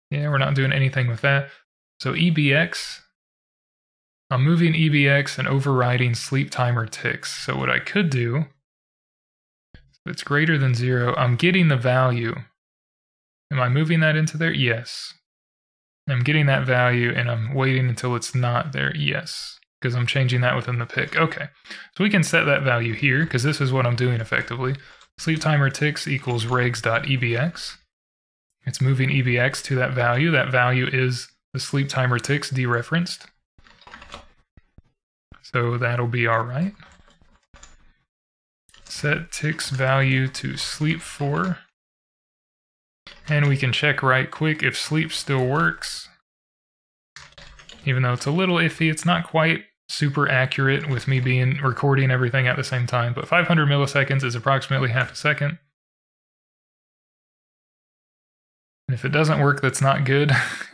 yeah, we're not doing anything with that. So EBX, I'm moving EBX and overriding sleep timer ticks. So what I could do, if it's greater than zero, I'm getting the value. Am I moving that into there? Yes. I'm getting that value and I'm waiting until it's not there. Yes. Because I'm changing that within the pick. Okay. So we can set that value here because this is what I'm doing effectively. Sleep timer ticks equals regs.ebx. It's moving ebx to that value. That value is the sleep timer ticks dereferenced. So that'll be all right. Set ticks value to sleep 4. And we can check right quick if sleep still works. Even though it's a little iffy, it's not quite super accurate with me being recording everything at the same time, but 500 milliseconds is approximately half a second. And if it doesn't work, that's not good.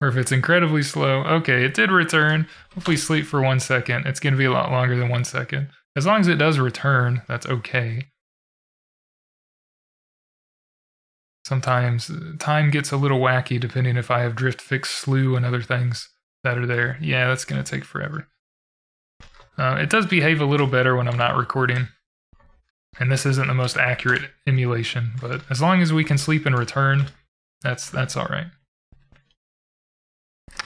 or if it's incredibly slow, okay, it did return. Hopefully sleep for one second. It's going to be a lot longer than one second. As long as it does return, that's okay. Sometimes uh, time gets a little wacky depending if I have drift fix slew and other things that are there. Yeah, that's going to take forever. Uh, it does behave a little better when I'm not recording. And this isn't the most accurate emulation, but as long as we can sleep and return, that's that's all right.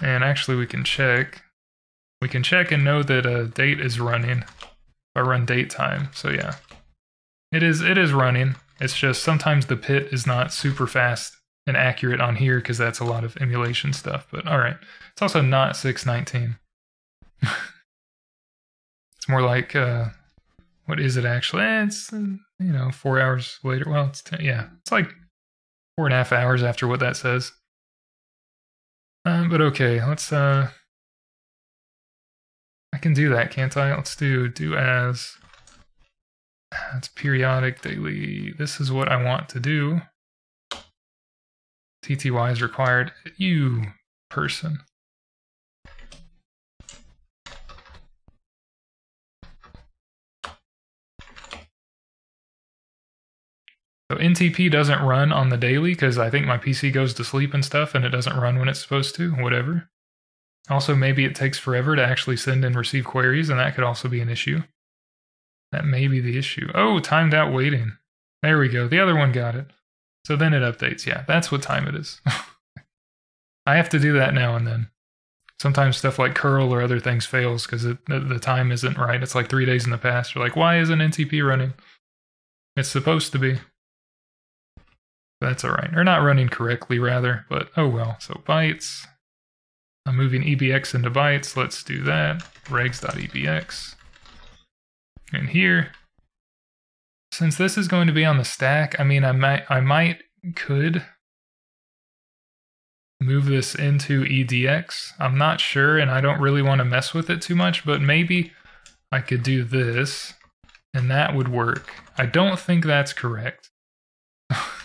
And actually we can check. We can check and know that a date is running. I run date time. So yeah. It is it is running. It's just sometimes the pit is not super fast and accurate on here because that's a lot of emulation stuff. But all right. It's also not 619. it's more like uh what is it actually? Eh, it's you know, four hours later. Well, it's ten, yeah, it's like four and a half hours after what that says. Um, but okay, let's uh I can do that, can't I? Let's do do as it's periodic daily. This is what I want to do. TTY is required. You person. So NTP doesn't run on the daily because I think my PC goes to sleep and stuff and it doesn't run when it's supposed to, whatever. Also, maybe it takes forever to actually send and receive queries, and that could also be an issue. That may be the issue. Oh, timed out waiting. There we go. The other one got it. So then it updates. Yeah, that's what time it is. I have to do that now and then. Sometimes stuff like curl or other things fails because the, time isn't right. It's like three days in the past. You're like, why isn't NTP running? It's supposed to be. That's all right. Or not running correctly, rather, but oh well. So bytes. I'm moving EBX into bytes. Let's do that. regs.ebx. And here, since this is going to be on the stack, I mean, I might, I might, could move this into EDX. I'm not sure, and I don't really want to mess with it too much, but maybe I could do this, and that would work. I don't think that's correct.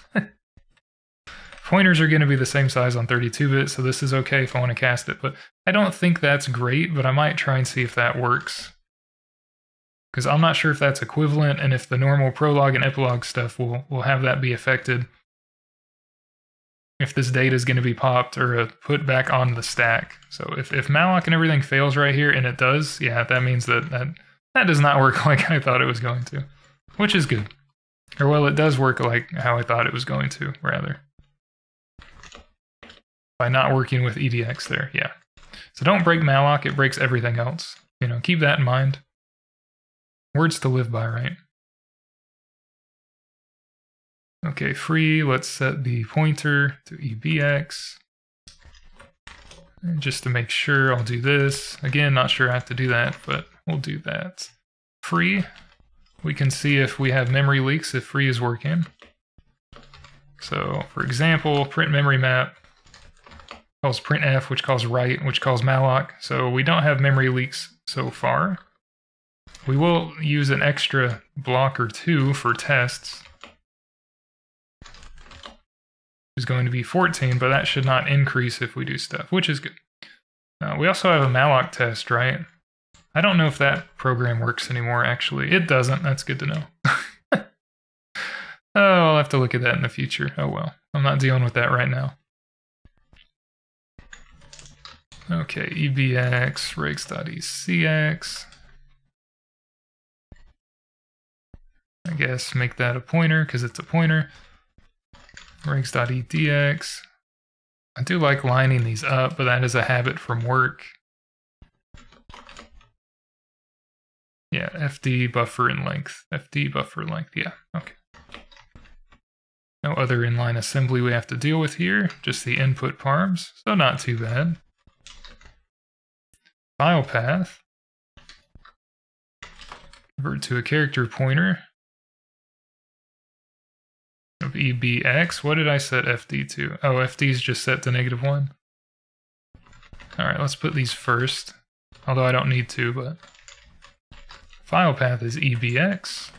Pointers are going to be the same size on 32-bit, so this is okay if I want to cast it, but I don't think that's great, but I might try and see if that works. Because I'm not sure if that's equivalent, and if the normal prologue and epilogue stuff will, will have that be affected if this data is going to be popped or uh, put back on the stack. So if, if malloc and everything fails right here, and it does, yeah, that means that, that that does not work like I thought it was going to, which is good. Or well, it does work like how I thought it was going to, rather. By not working with EDX there, yeah. So don't break malloc, it breaks everything else. You know, keep that in mind. Words to live by, right? Okay, free, let's set the pointer to EBX. And just to make sure, I'll do this. Again, not sure I have to do that, but we'll do that. Free, we can see if we have memory leaks, if free is working. So, for example, print memory map calls printf, which calls write, which calls malloc. So we don't have memory leaks so far. We will use an extra block or two for tests is going to be 14, but that should not increase if we do stuff, which is good. Uh, we also have a malloc test, right? I don't know if that program works anymore, actually. It doesn't. That's good to know. oh, I'll have to look at that in the future. Oh well. I'm not dealing with that right now. Okay, ebx, regs.ecx. I guess make that a pointer because it's a pointer regs.edx. I do like lining these up, but that is a habit from work. Yeah, FD buffer in length. FD buffer length, yeah, okay. No other inline assembly we have to deal with here, just the input parms, so not too bad. File path. Convert to a character pointer of EBX. What did I set FD to? Oh, FD is just set to negative 1. Alright, let's put these first. Although I don't need to, but... File path is EBX.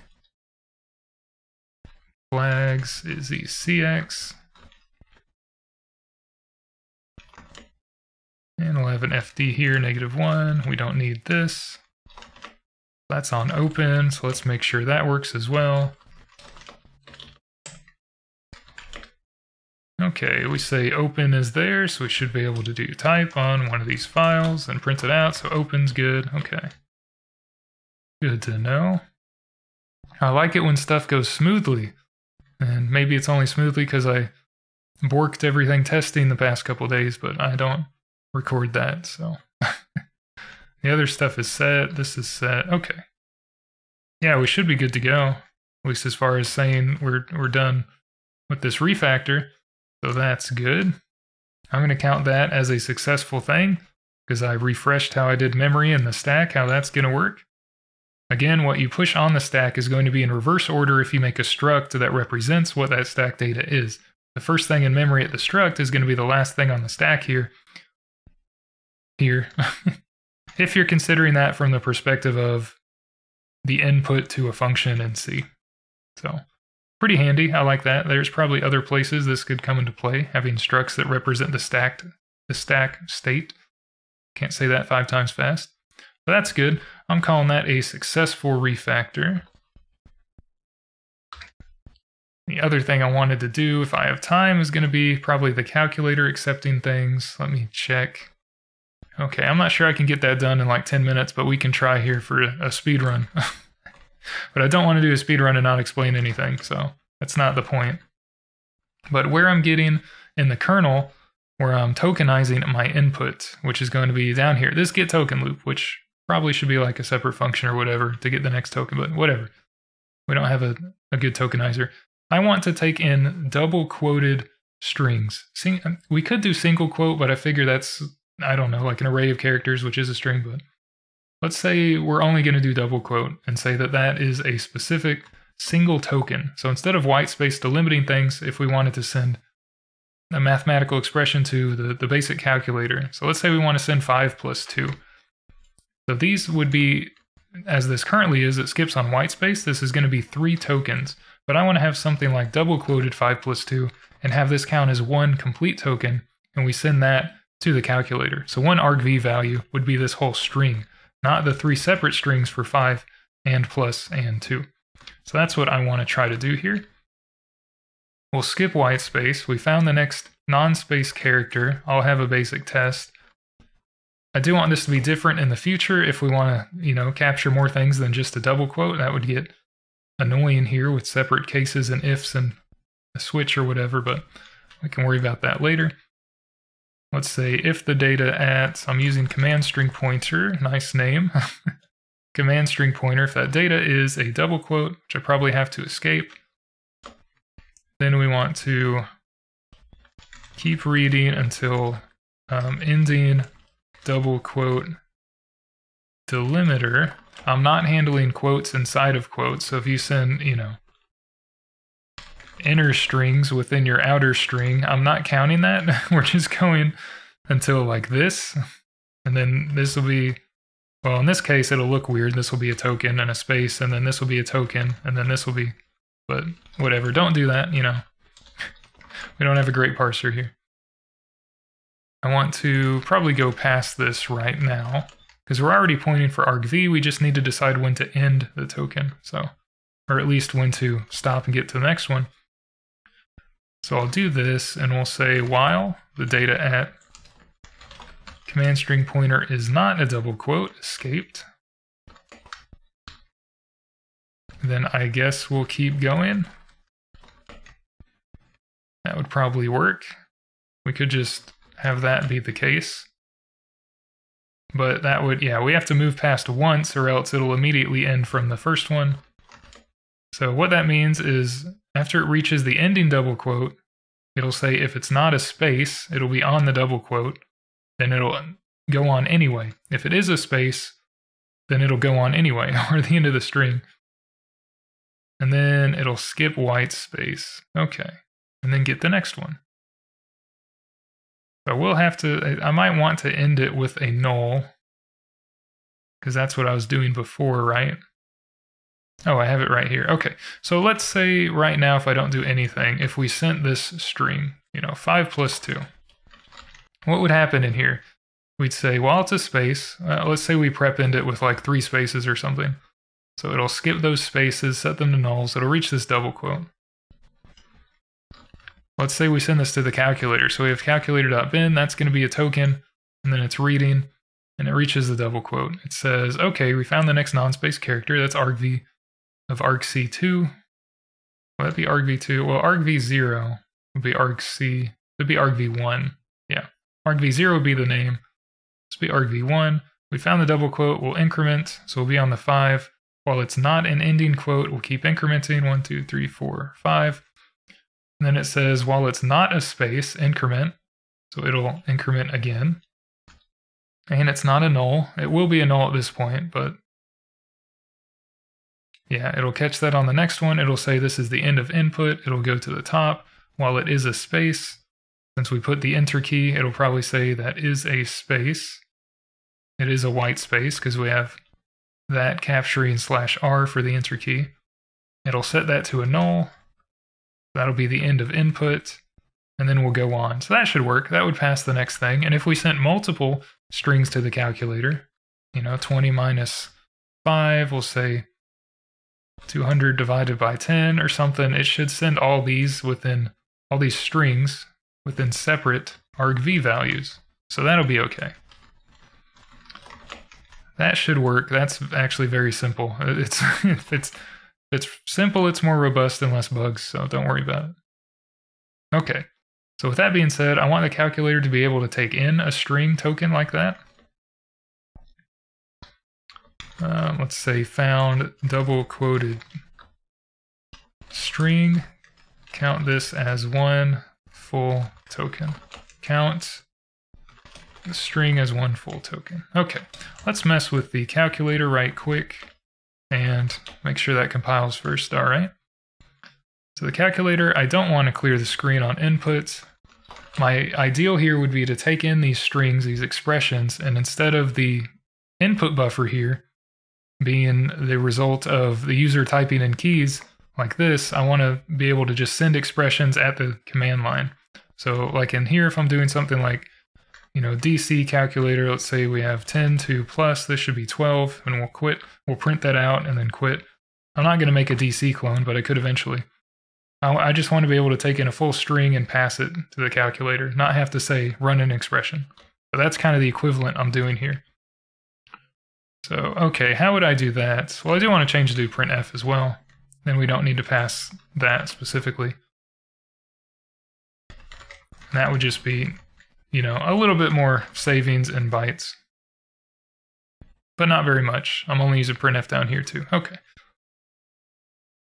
Flags is ECX. And we'll have an FD here, negative 1. We don't need this. That's on open, so let's make sure that works as well. Okay, we say open is there, so we should be able to do type on one of these files and print it out, so open's good. Okay. Good to know. I like it when stuff goes smoothly. And maybe it's only smoothly because I borked everything testing the past couple days, but I don't record that, so. the other stuff is set, this is set. Okay. Yeah, we should be good to go. At least as far as saying we're we're done with this refactor. So that's good. I'm going to count that as a successful thing because I refreshed how I did memory in the stack, how that's going to work. Again, what you push on the stack is going to be in reverse order if you make a struct that represents what that stack data is. The first thing in memory at the struct is going to be the last thing on the stack here. Here. if you're considering that from the perspective of the input to a function in C. So Pretty handy, I like that. There's probably other places this could come into play, having structs that represent the stacked the stack state. Can't say that five times fast. But that's good. I'm calling that a successful refactor. The other thing I wanted to do, if I have time, is going to be probably the calculator accepting things. Let me check. Okay, I'm not sure I can get that done in like 10 minutes, but we can try here for a, a speed run. But I don't want to do a speed run and not explain anything, so that's not the point. But where I'm getting in the kernel where I'm tokenizing my input, which is going to be down here. This get token loop, which probably should be like a separate function or whatever to get the next token, but whatever. We don't have a, a good tokenizer. I want to take in double quoted strings. Sing, we could do single quote, but I figure that's, I don't know, like an array of characters, which is a string, but let's say we're only going to do double quote and say that that is a specific single token. So instead of white space delimiting things, if we wanted to send a mathematical expression to the, the basic calculator. So let's say we want to send 5 plus 2. So these would be, as this currently is, it skips on white space. This is going to be three tokens. But I want to have something like double quoted 5 plus 2 and have this count as one complete token, and we send that to the calculator. So one argv value would be this whole string, not the three separate strings for 5 and plus and 2. So that's what I want to try to do here. We'll skip white space. We found the next non-space character. I'll have a basic test. I do want this to be different in the future if we want to, you know, capture more things than just a double quote. That would get annoying here with separate cases and ifs and a switch or whatever, but we can worry about that later. Let's say if the data at, I'm using command string pointer, nice name. command string pointer, if that data is a double quote, which I probably have to escape, then we want to keep reading until um, ending double quote delimiter. I'm not handling quotes inside of quotes. So if you send, you know, inner strings within your outer string, I'm not counting that. We're just going until like this. And then this will be, well, in this case, it'll look weird. This will be a token and a space, and then this will be a token, and then this will be but whatever, don't do that, you know. we don't have a great parser here. I want to probably go past this right now, because we're already pointing for argv, we just need to decide when to end the token, so, or at least when to stop and get to the next one. So I'll do this, and we'll say while the data at command string pointer is not a double quote, escaped, then I guess we'll keep going. That would probably work. We could just have that be the case. But that would, yeah, we have to move past once or else it'll immediately end from the first one. So what that means is after it reaches the ending double quote, it'll say if it's not a space, it'll be on the double quote, then it'll go on anyway. If it is a space, then it'll go on anyway, or the end of the string. And then it'll skip white space. Okay. And then get the next one. So we'll have to, I might want to end it with a null. Because that's what I was doing before, right? Oh, I have it right here. Okay. So let's say right now, if I don't do anything, if we sent this string, you know, 5 plus 2, what would happen in here? We'd say, well, it's a space. Uh, let's say we prep end it with like three spaces or something. So it'll skip those spaces, set them to nulls, it'll reach this double quote. Let's say we send this to the calculator. So we have calculator.bin, that's going to be a token, and then it's reading, and it reaches the double quote. It says, okay, we found the next non-space character, that's argv of argc2. Will that be argv2? Well, argv0 would be argc, would be argv1. Yeah, argv0 would be the name. This would be argv1. We found the double quote, we'll increment, so we'll be on the 5. While it's not an ending quote, we'll keep incrementing one, two, three, four, five. And then it says while it's not a space, increment. So it'll increment again. And it's not a null. It will be a null at this point, but yeah, it'll catch that on the next one. It'll say this is the end of input. It'll go to the top. While it is a space, since we put the enter key, it'll probably say that is a space. It is a white space because we have that capturing slash R for the enter key. It'll set that to a null. That'll be the end of input, and then we'll go on. So that should work. That would pass the next thing. And if we sent multiple strings to the calculator, you know, 20 minus 5, we'll say 200 divided by 10 or something, it should send all these within all these strings within separate argv values. So that'll be okay. That should work. That's actually very simple. It's if it's if it's simple, it's more robust and less bugs, so don't worry about it. Okay. So with that being said, I want the calculator to be able to take in a string token like that. Uh, let's say found double quoted string. Count this as one full token. Count the string as one full token. Okay, let's mess with the calculator right quick and make sure that compiles first. All right. So the calculator, I don't want to clear the screen on inputs. My ideal here would be to take in these strings, these expressions, and instead of the input buffer here being the result of the user typing in keys like this, I want to be able to just send expressions at the command line. So like in here, if I'm doing something like, you know, DC calculator, let's say we have 10 to plus, this should be 12, and we'll quit. We'll print that out and then quit. I'm not going to make a DC clone, but I could eventually. I just want to be able to take in a full string and pass it to the calculator, not have to say run an expression. But that's kind of the equivalent I'm doing here. So, okay, how would I do that? Well, I do want to change to do printf as well. Then we don't need to pass that specifically. that would just be, you know, a little bit more savings in bytes. But not very much. I'm only using printf down here too. Okay.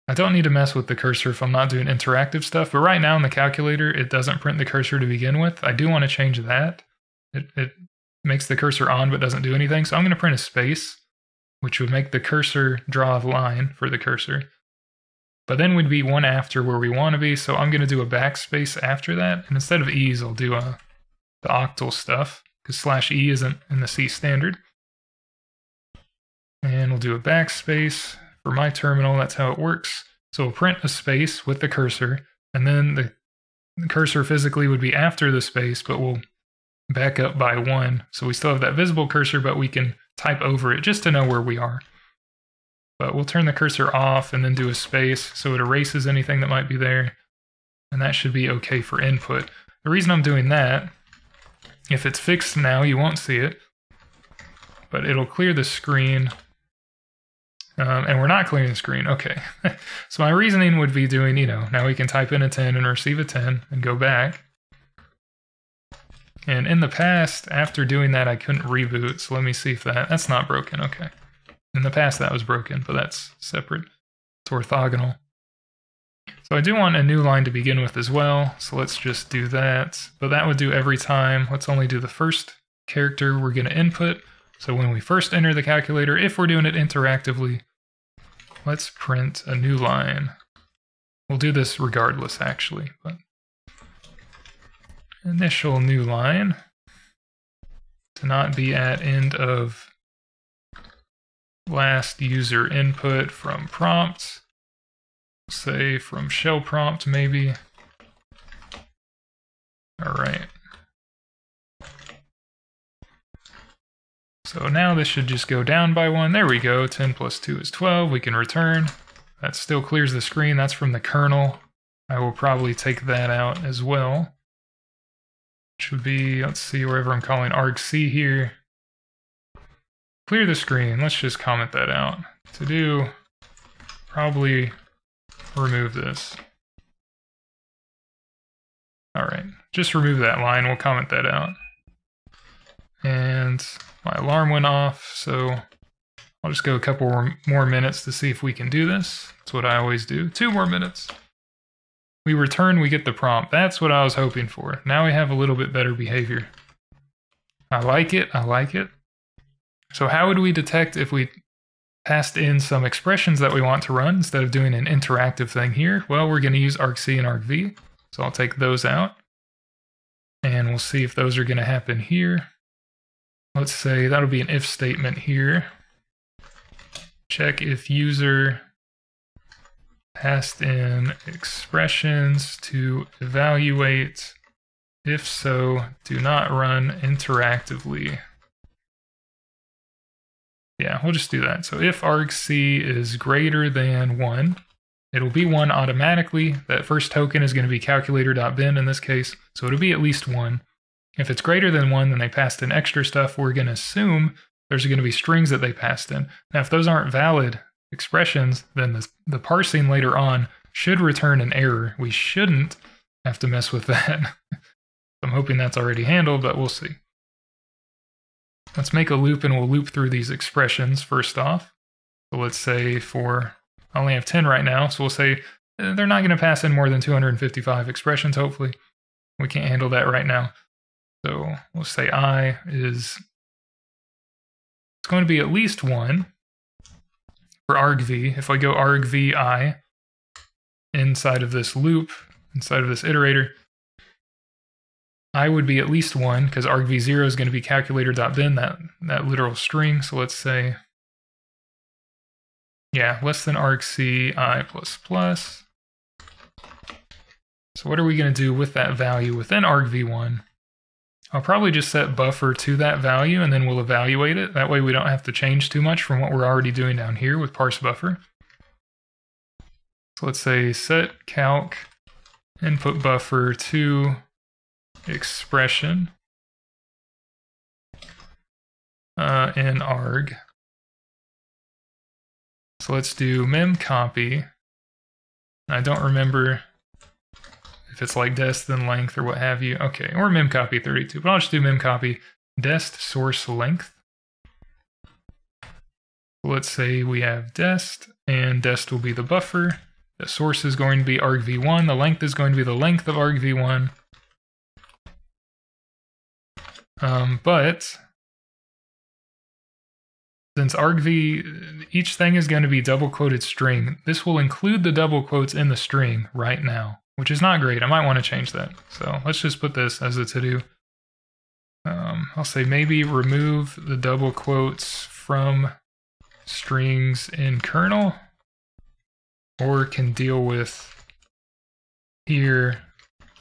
I don't need to mess with the cursor if I'm not doing interactive stuff, but right now in the calculator, it doesn't print the cursor to begin with. I do want to change that. It, it makes the cursor on but doesn't do anything, so I'm going to print a space, which would make the cursor draw a line for the cursor. But then we'd be one after where we want to be, so I'm going to do a backspace after that, and instead of e's, I'll do a, uh, the octal stuff, because slash e isn't in the C standard. And we'll do a backspace, for my terminal, that's how it works. So we'll print a space with the cursor, and then the, the cursor physically would be after the space, but we'll back up by one. So we still have that visible cursor, but we can type over it just to know where we are. But we'll turn the cursor off and then do a space so it erases anything that might be there. And that should be okay for input. The reason I'm doing that, if it's fixed now, you won't see it, but it'll clear the screen um, and we're not clearing the screen. Okay. so my reasoning would be doing, you know, now we can type in a 10 and receive a 10 and go back. And in the past, after doing that, I couldn't reboot. So let me see if that, that's not broken. Okay. In the past, that was broken, but that's separate. It's orthogonal. So I do want a new line to begin with as well. So let's just do that. But that would do every time. Let's only do the first character we're going to input. So when we first enter the calculator, if we're doing it interactively, let's print a new line. We'll do this regardless, actually. But initial new line to not be at end of last user input from prompt. Say from shell prompt, maybe. All right. So now this should just go down by one. There we go. 10 plus 2 is 12. We can return. That still clears the screen. That's from the kernel. I will probably take that out as well. Which would be, let's see, wherever I'm calling argc here. Clear the screen. Let's just comment that out. To do, probably remove this. All right, just remove that line. We'll comment that out. And my alarm went off, so I'll just go a couple more minutes to see if we can do this. That's what I always do. Two more minutes. We return, we get the prompt. That's what I was hoping for. Now we have a little bit better behavior. I like it, I like it. So how would we detect if we passed in some expressions that we want to run instead of doing an interactive thing here? Well, we're going to use argc and argv. So I'll take those out. And we'll see if those are going to happen here. Let's say that'll be an if statement here. Check if user passed in expressions to evaluate. If so, do not run interactively. Yeah, we'll just do that. So if argc is greater than 1, it'll be 1 automatically. That first token is going to be calculator.bin in this case, so it'll be at least 1. If it's greater than one, then they passed in extra stuff. We're going to assume there's going to be strings that they passed in. Now, if those aren't valid expressions, then the, the parsing later on should return an error. We shouldn't have to mess with that. I'm hoping that's already handled, but we'll see. Let's make a loop and we'll loop through these expressions first off. So let's say for, I only have 10 right now, so we'll say eh, they're not going to pass in more than 255 expressions, hopefully. We can't handle that right now. So we'll say i is, it's going to be at least 1 for argv. If I go argv i inside of this loop, inside of this iterator, I would be at least 1 because argv0 is going to be calculator.bin, that, that literal string. So let's say, yeah, less than argc i plus plus. So what are we going to do with that value within argv1? I'll probably just set buffer to that value and then we'll evaluate it. That way we don't have to change too much from what we're already doing down here with parse buffer. So let's say set calc input buffer to expression uh, in arg. So let's do mem copy. I don't remember if it's like dest then length or what have you. Okay, or mem copy 32, but I'll just do mem copy dest source length. Let's say we have dest, and dest will be the buffer. The source is going to be argv1. The length is going to be the length of argv1. Um, but since argv, each thing is going to be double quoted string, this will include the double quotes in the string right now, which is not great. I might want to change that. So let's just put this as a to-do. Um, I'll say maybe remove the double quotes from strings in kernel or can deal with here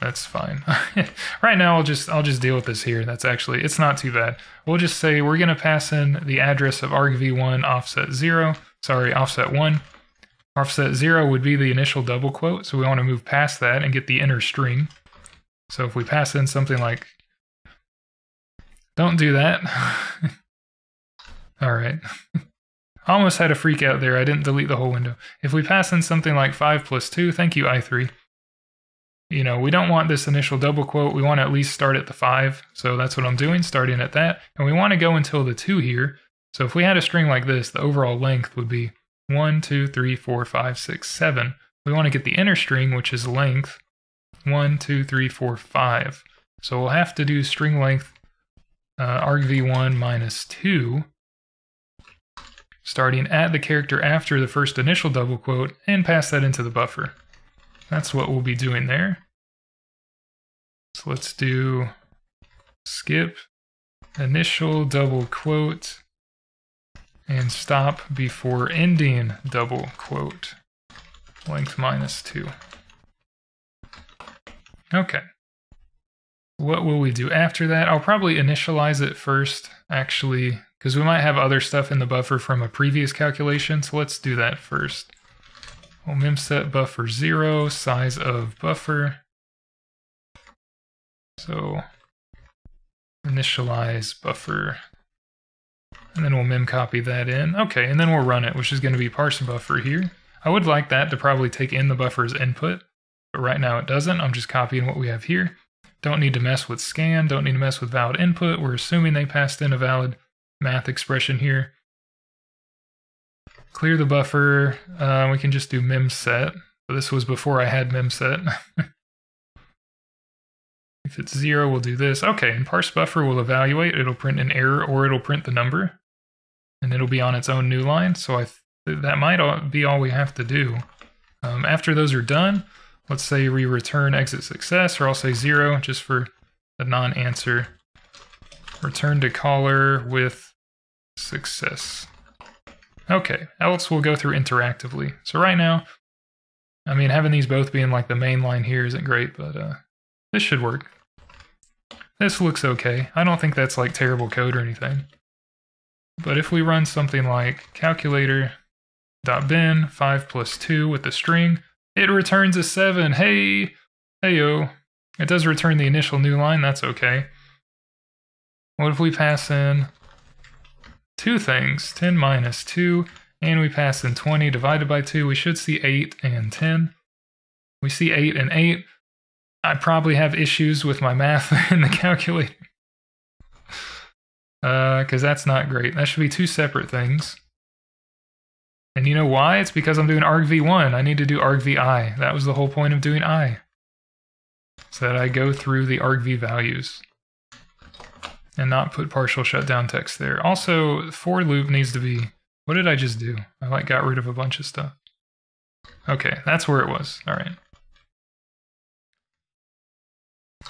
that's fine. right now I'll just I'll just deal with this here. That's actually it's not too bad. We'll just say we're gonna pass in the address of argv1 offset zero. Sorry, offset one. Offset zero would be the initial double quote, so we want to move past that and get the inner string. So if we pass in something like don't do that. All right. Almost had a freak out there. I didn't delete the whole window. If we pass in something like 5 plus 2, thank you, i3 you know, we don't want this initial double quote. We want to at least start at the five. So that's what I'm doing, starting at that. And we want to go until the two here. So if we had a string like this, the overall length would be one, two, three, four, five, six, seven. We want to get the inner string, which is length one, two, three, four, five. So we'll have to do string length uh, argv1 minus two, starting at the character after the first initial double quote and pass that into the buffer. That's what we'll be doing there. So let's do skip initial double quote and stop before ending double quote length minus 2. Okay. What will we do after that? I'll probably initialize it first, actually, because we might have other stuff in the buffer from a previous calculation, so let's do that first. We'll memset buffer 0, size of buffer. So initialize buffer, and then we'll mem copy that in. Okay, and then we'll run it, which is going to be parse buffer here. I would like that to probably take in the buffer's input, but right now it doesn't. I'm just copying what we have here. Don't need to mess with scan, don't need to mess with valid input. We're assuming they passed in a valid math expression here. Clear the buffer. Uh, we can just do memset. This was before I had memset. If it's zero, we'll do this. Okay, and parse buffer will evaluate. It'll print an error or it'll print the number. And it'll be on its own new line. So I that might be all we have to do. Um, after those are done, let's say we return exit success, or I'll say zero just for the non-answer. Return to caller with success. Okay, else we'll go through interactively. So right now, I mean, having these both being like the main line here isn't great, but uh, this should work. This looks okay. I don't think that's like terrible code or anything. But if we run something like calculator.bin 5 plus 2 with the string, it returns a 7. Hey! Heyo. It does return the initial new line, that's okay. What if we pass in two things, 10 minus 2, and we pass in 20 divided by 2, we should see 8 and 10. We see 8 and 8. I probably have issues with my math in the calculator. Because uh, that's not great. That should be two separate things. And you know why? It's because I'm doing argv1. I need to do argvi. That was the whole point of doing i. So that I go through the argv values and not put partial shutdown text there. Also, for loop needs to be, what did I just do? I like got rid of a bunch of stuff. Okay, that's where it was. All right.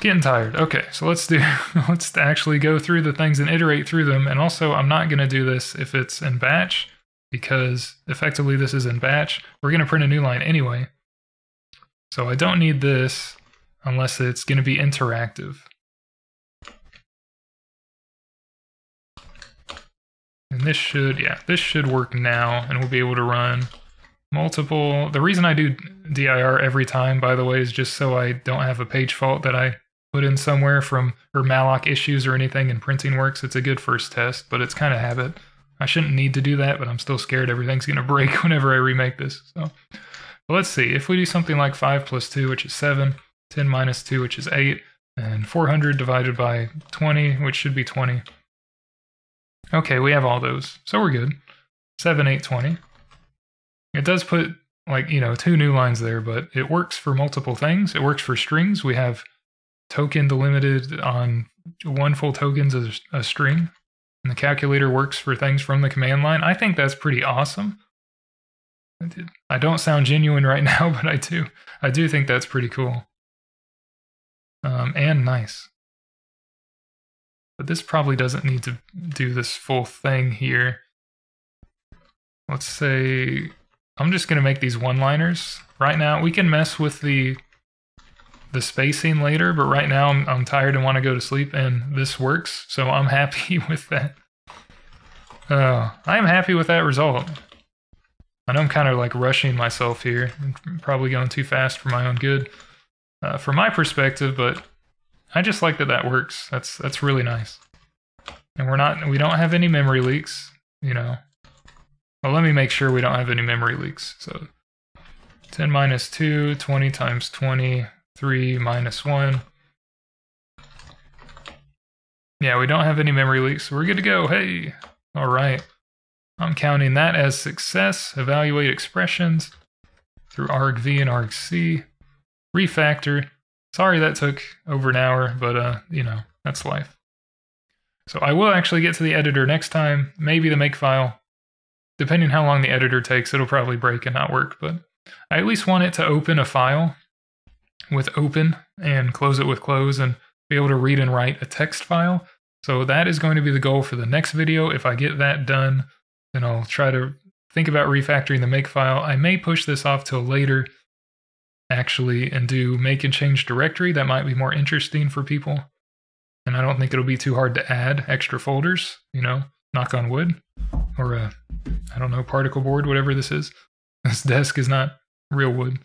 Getting tired. Okay, so let's do, let's actually go through the things and iterate through them. And also, I'm not going to do this if it's in batch because effectively this is in batch. We're going to print a new line anyway. So I don't need this unless it's going to be interactive. And this should, yeah, this should work now and we'll be able to run multiple. The reason I do dir every time, by the way, is just so I don't have a page fault that I put in somewhere from or malloc issues or anything in printing works. It's a good first test, but it's kind of habit. I shouldn't need to do that, but I'm still scared everything's going to break whenever I remake this. So let's see. If we do something like 5 plus 2, which is 7, 10 minus 2, which is 8, and 400 divided by 20, which should be 20. Okay, we have all those. So we're good. 7, 8, 20. It does put, like, you know, two new lines there, but it works for multiple things. It works for strings. We have token delimited on one full tokens as a string and the calculator works for things from the command line. I think that's pretty awesome. I don't sound genuine right now, but I do. I do think that's pretty cool. Um, and nice. But this probably doesn't need to do this full thing here. Let's say I'm just going to make these one-liners. Right now, we can mess with the the spacing later, but right now I'm, I'm tired and want to go to sleep, and this works, so I'm happy with that. Uh, I'm happy with that result. I know I'm kind of like rushing myself here, I'm probably going too fast for my own good, uh, from my perspective, but I just like that that works. That's that's really nice. And we're not, we don't have any memory leaks, you know. Well, let me make sure we don't have any memory leaks. So 10 minus 2, 20 times 20, 3 minus 1. Yeah, we don't have any memory leaks, so we're good to go. Hey, all right. I'm counting that as success. Evaluate expressions through argv and argc. Refactor. Sorry that took over an hour, but uh, you know, that's life. So I will actually get to the editor next time, maybe the makefile. Depending how long the editor takes, it'll probably break and not work, but I at least want it to open a file with open and close it with close and be able to read and write a text file. So that is going to be the goal for the next video. If I get that done, then I'll try to think about refactoring the make file. I may push this off till later actually and do make and change directory. That might be more interesting for people. And I don't think it'll be too hard to add extra folders, you know, knock on wood or a, I don't know, particle board, whatever this is. This desk is not real wood.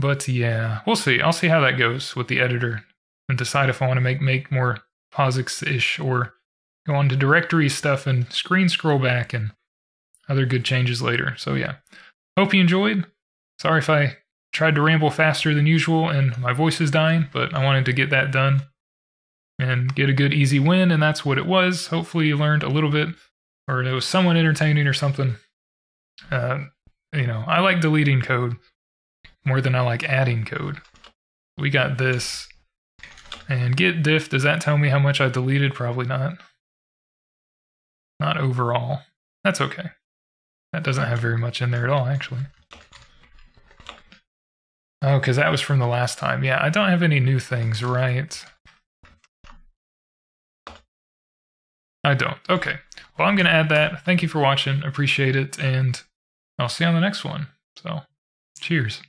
But yeah, we'll see. I'll see how that goes with the editor and decide if I want to make make more POSIX-ish or go on to directory stuff and screen scroll back and other good changes later. So yeah, hope you enjoyed. Sorry if I tried to ramble faster than usual and my voice is dying, but I wanted to get that done and get a good easy win, and that's what it was. Hopefully you learned a little bit or it was somewhat entertaining or something. Uh, you know, I like deleting code more than I like adding code. We got this and git diff, does that tell me how much I deleted? Probably not. Not overall. That's okay. That doesn't have very much in there at all, actually. Oh, because that was from the last time. Yeah, I don't have any new things, right? I don't. Okay. Well, I'm going to add that. Thank you for watching. Appreciate it. And I'll see you on the next one. So, cheers.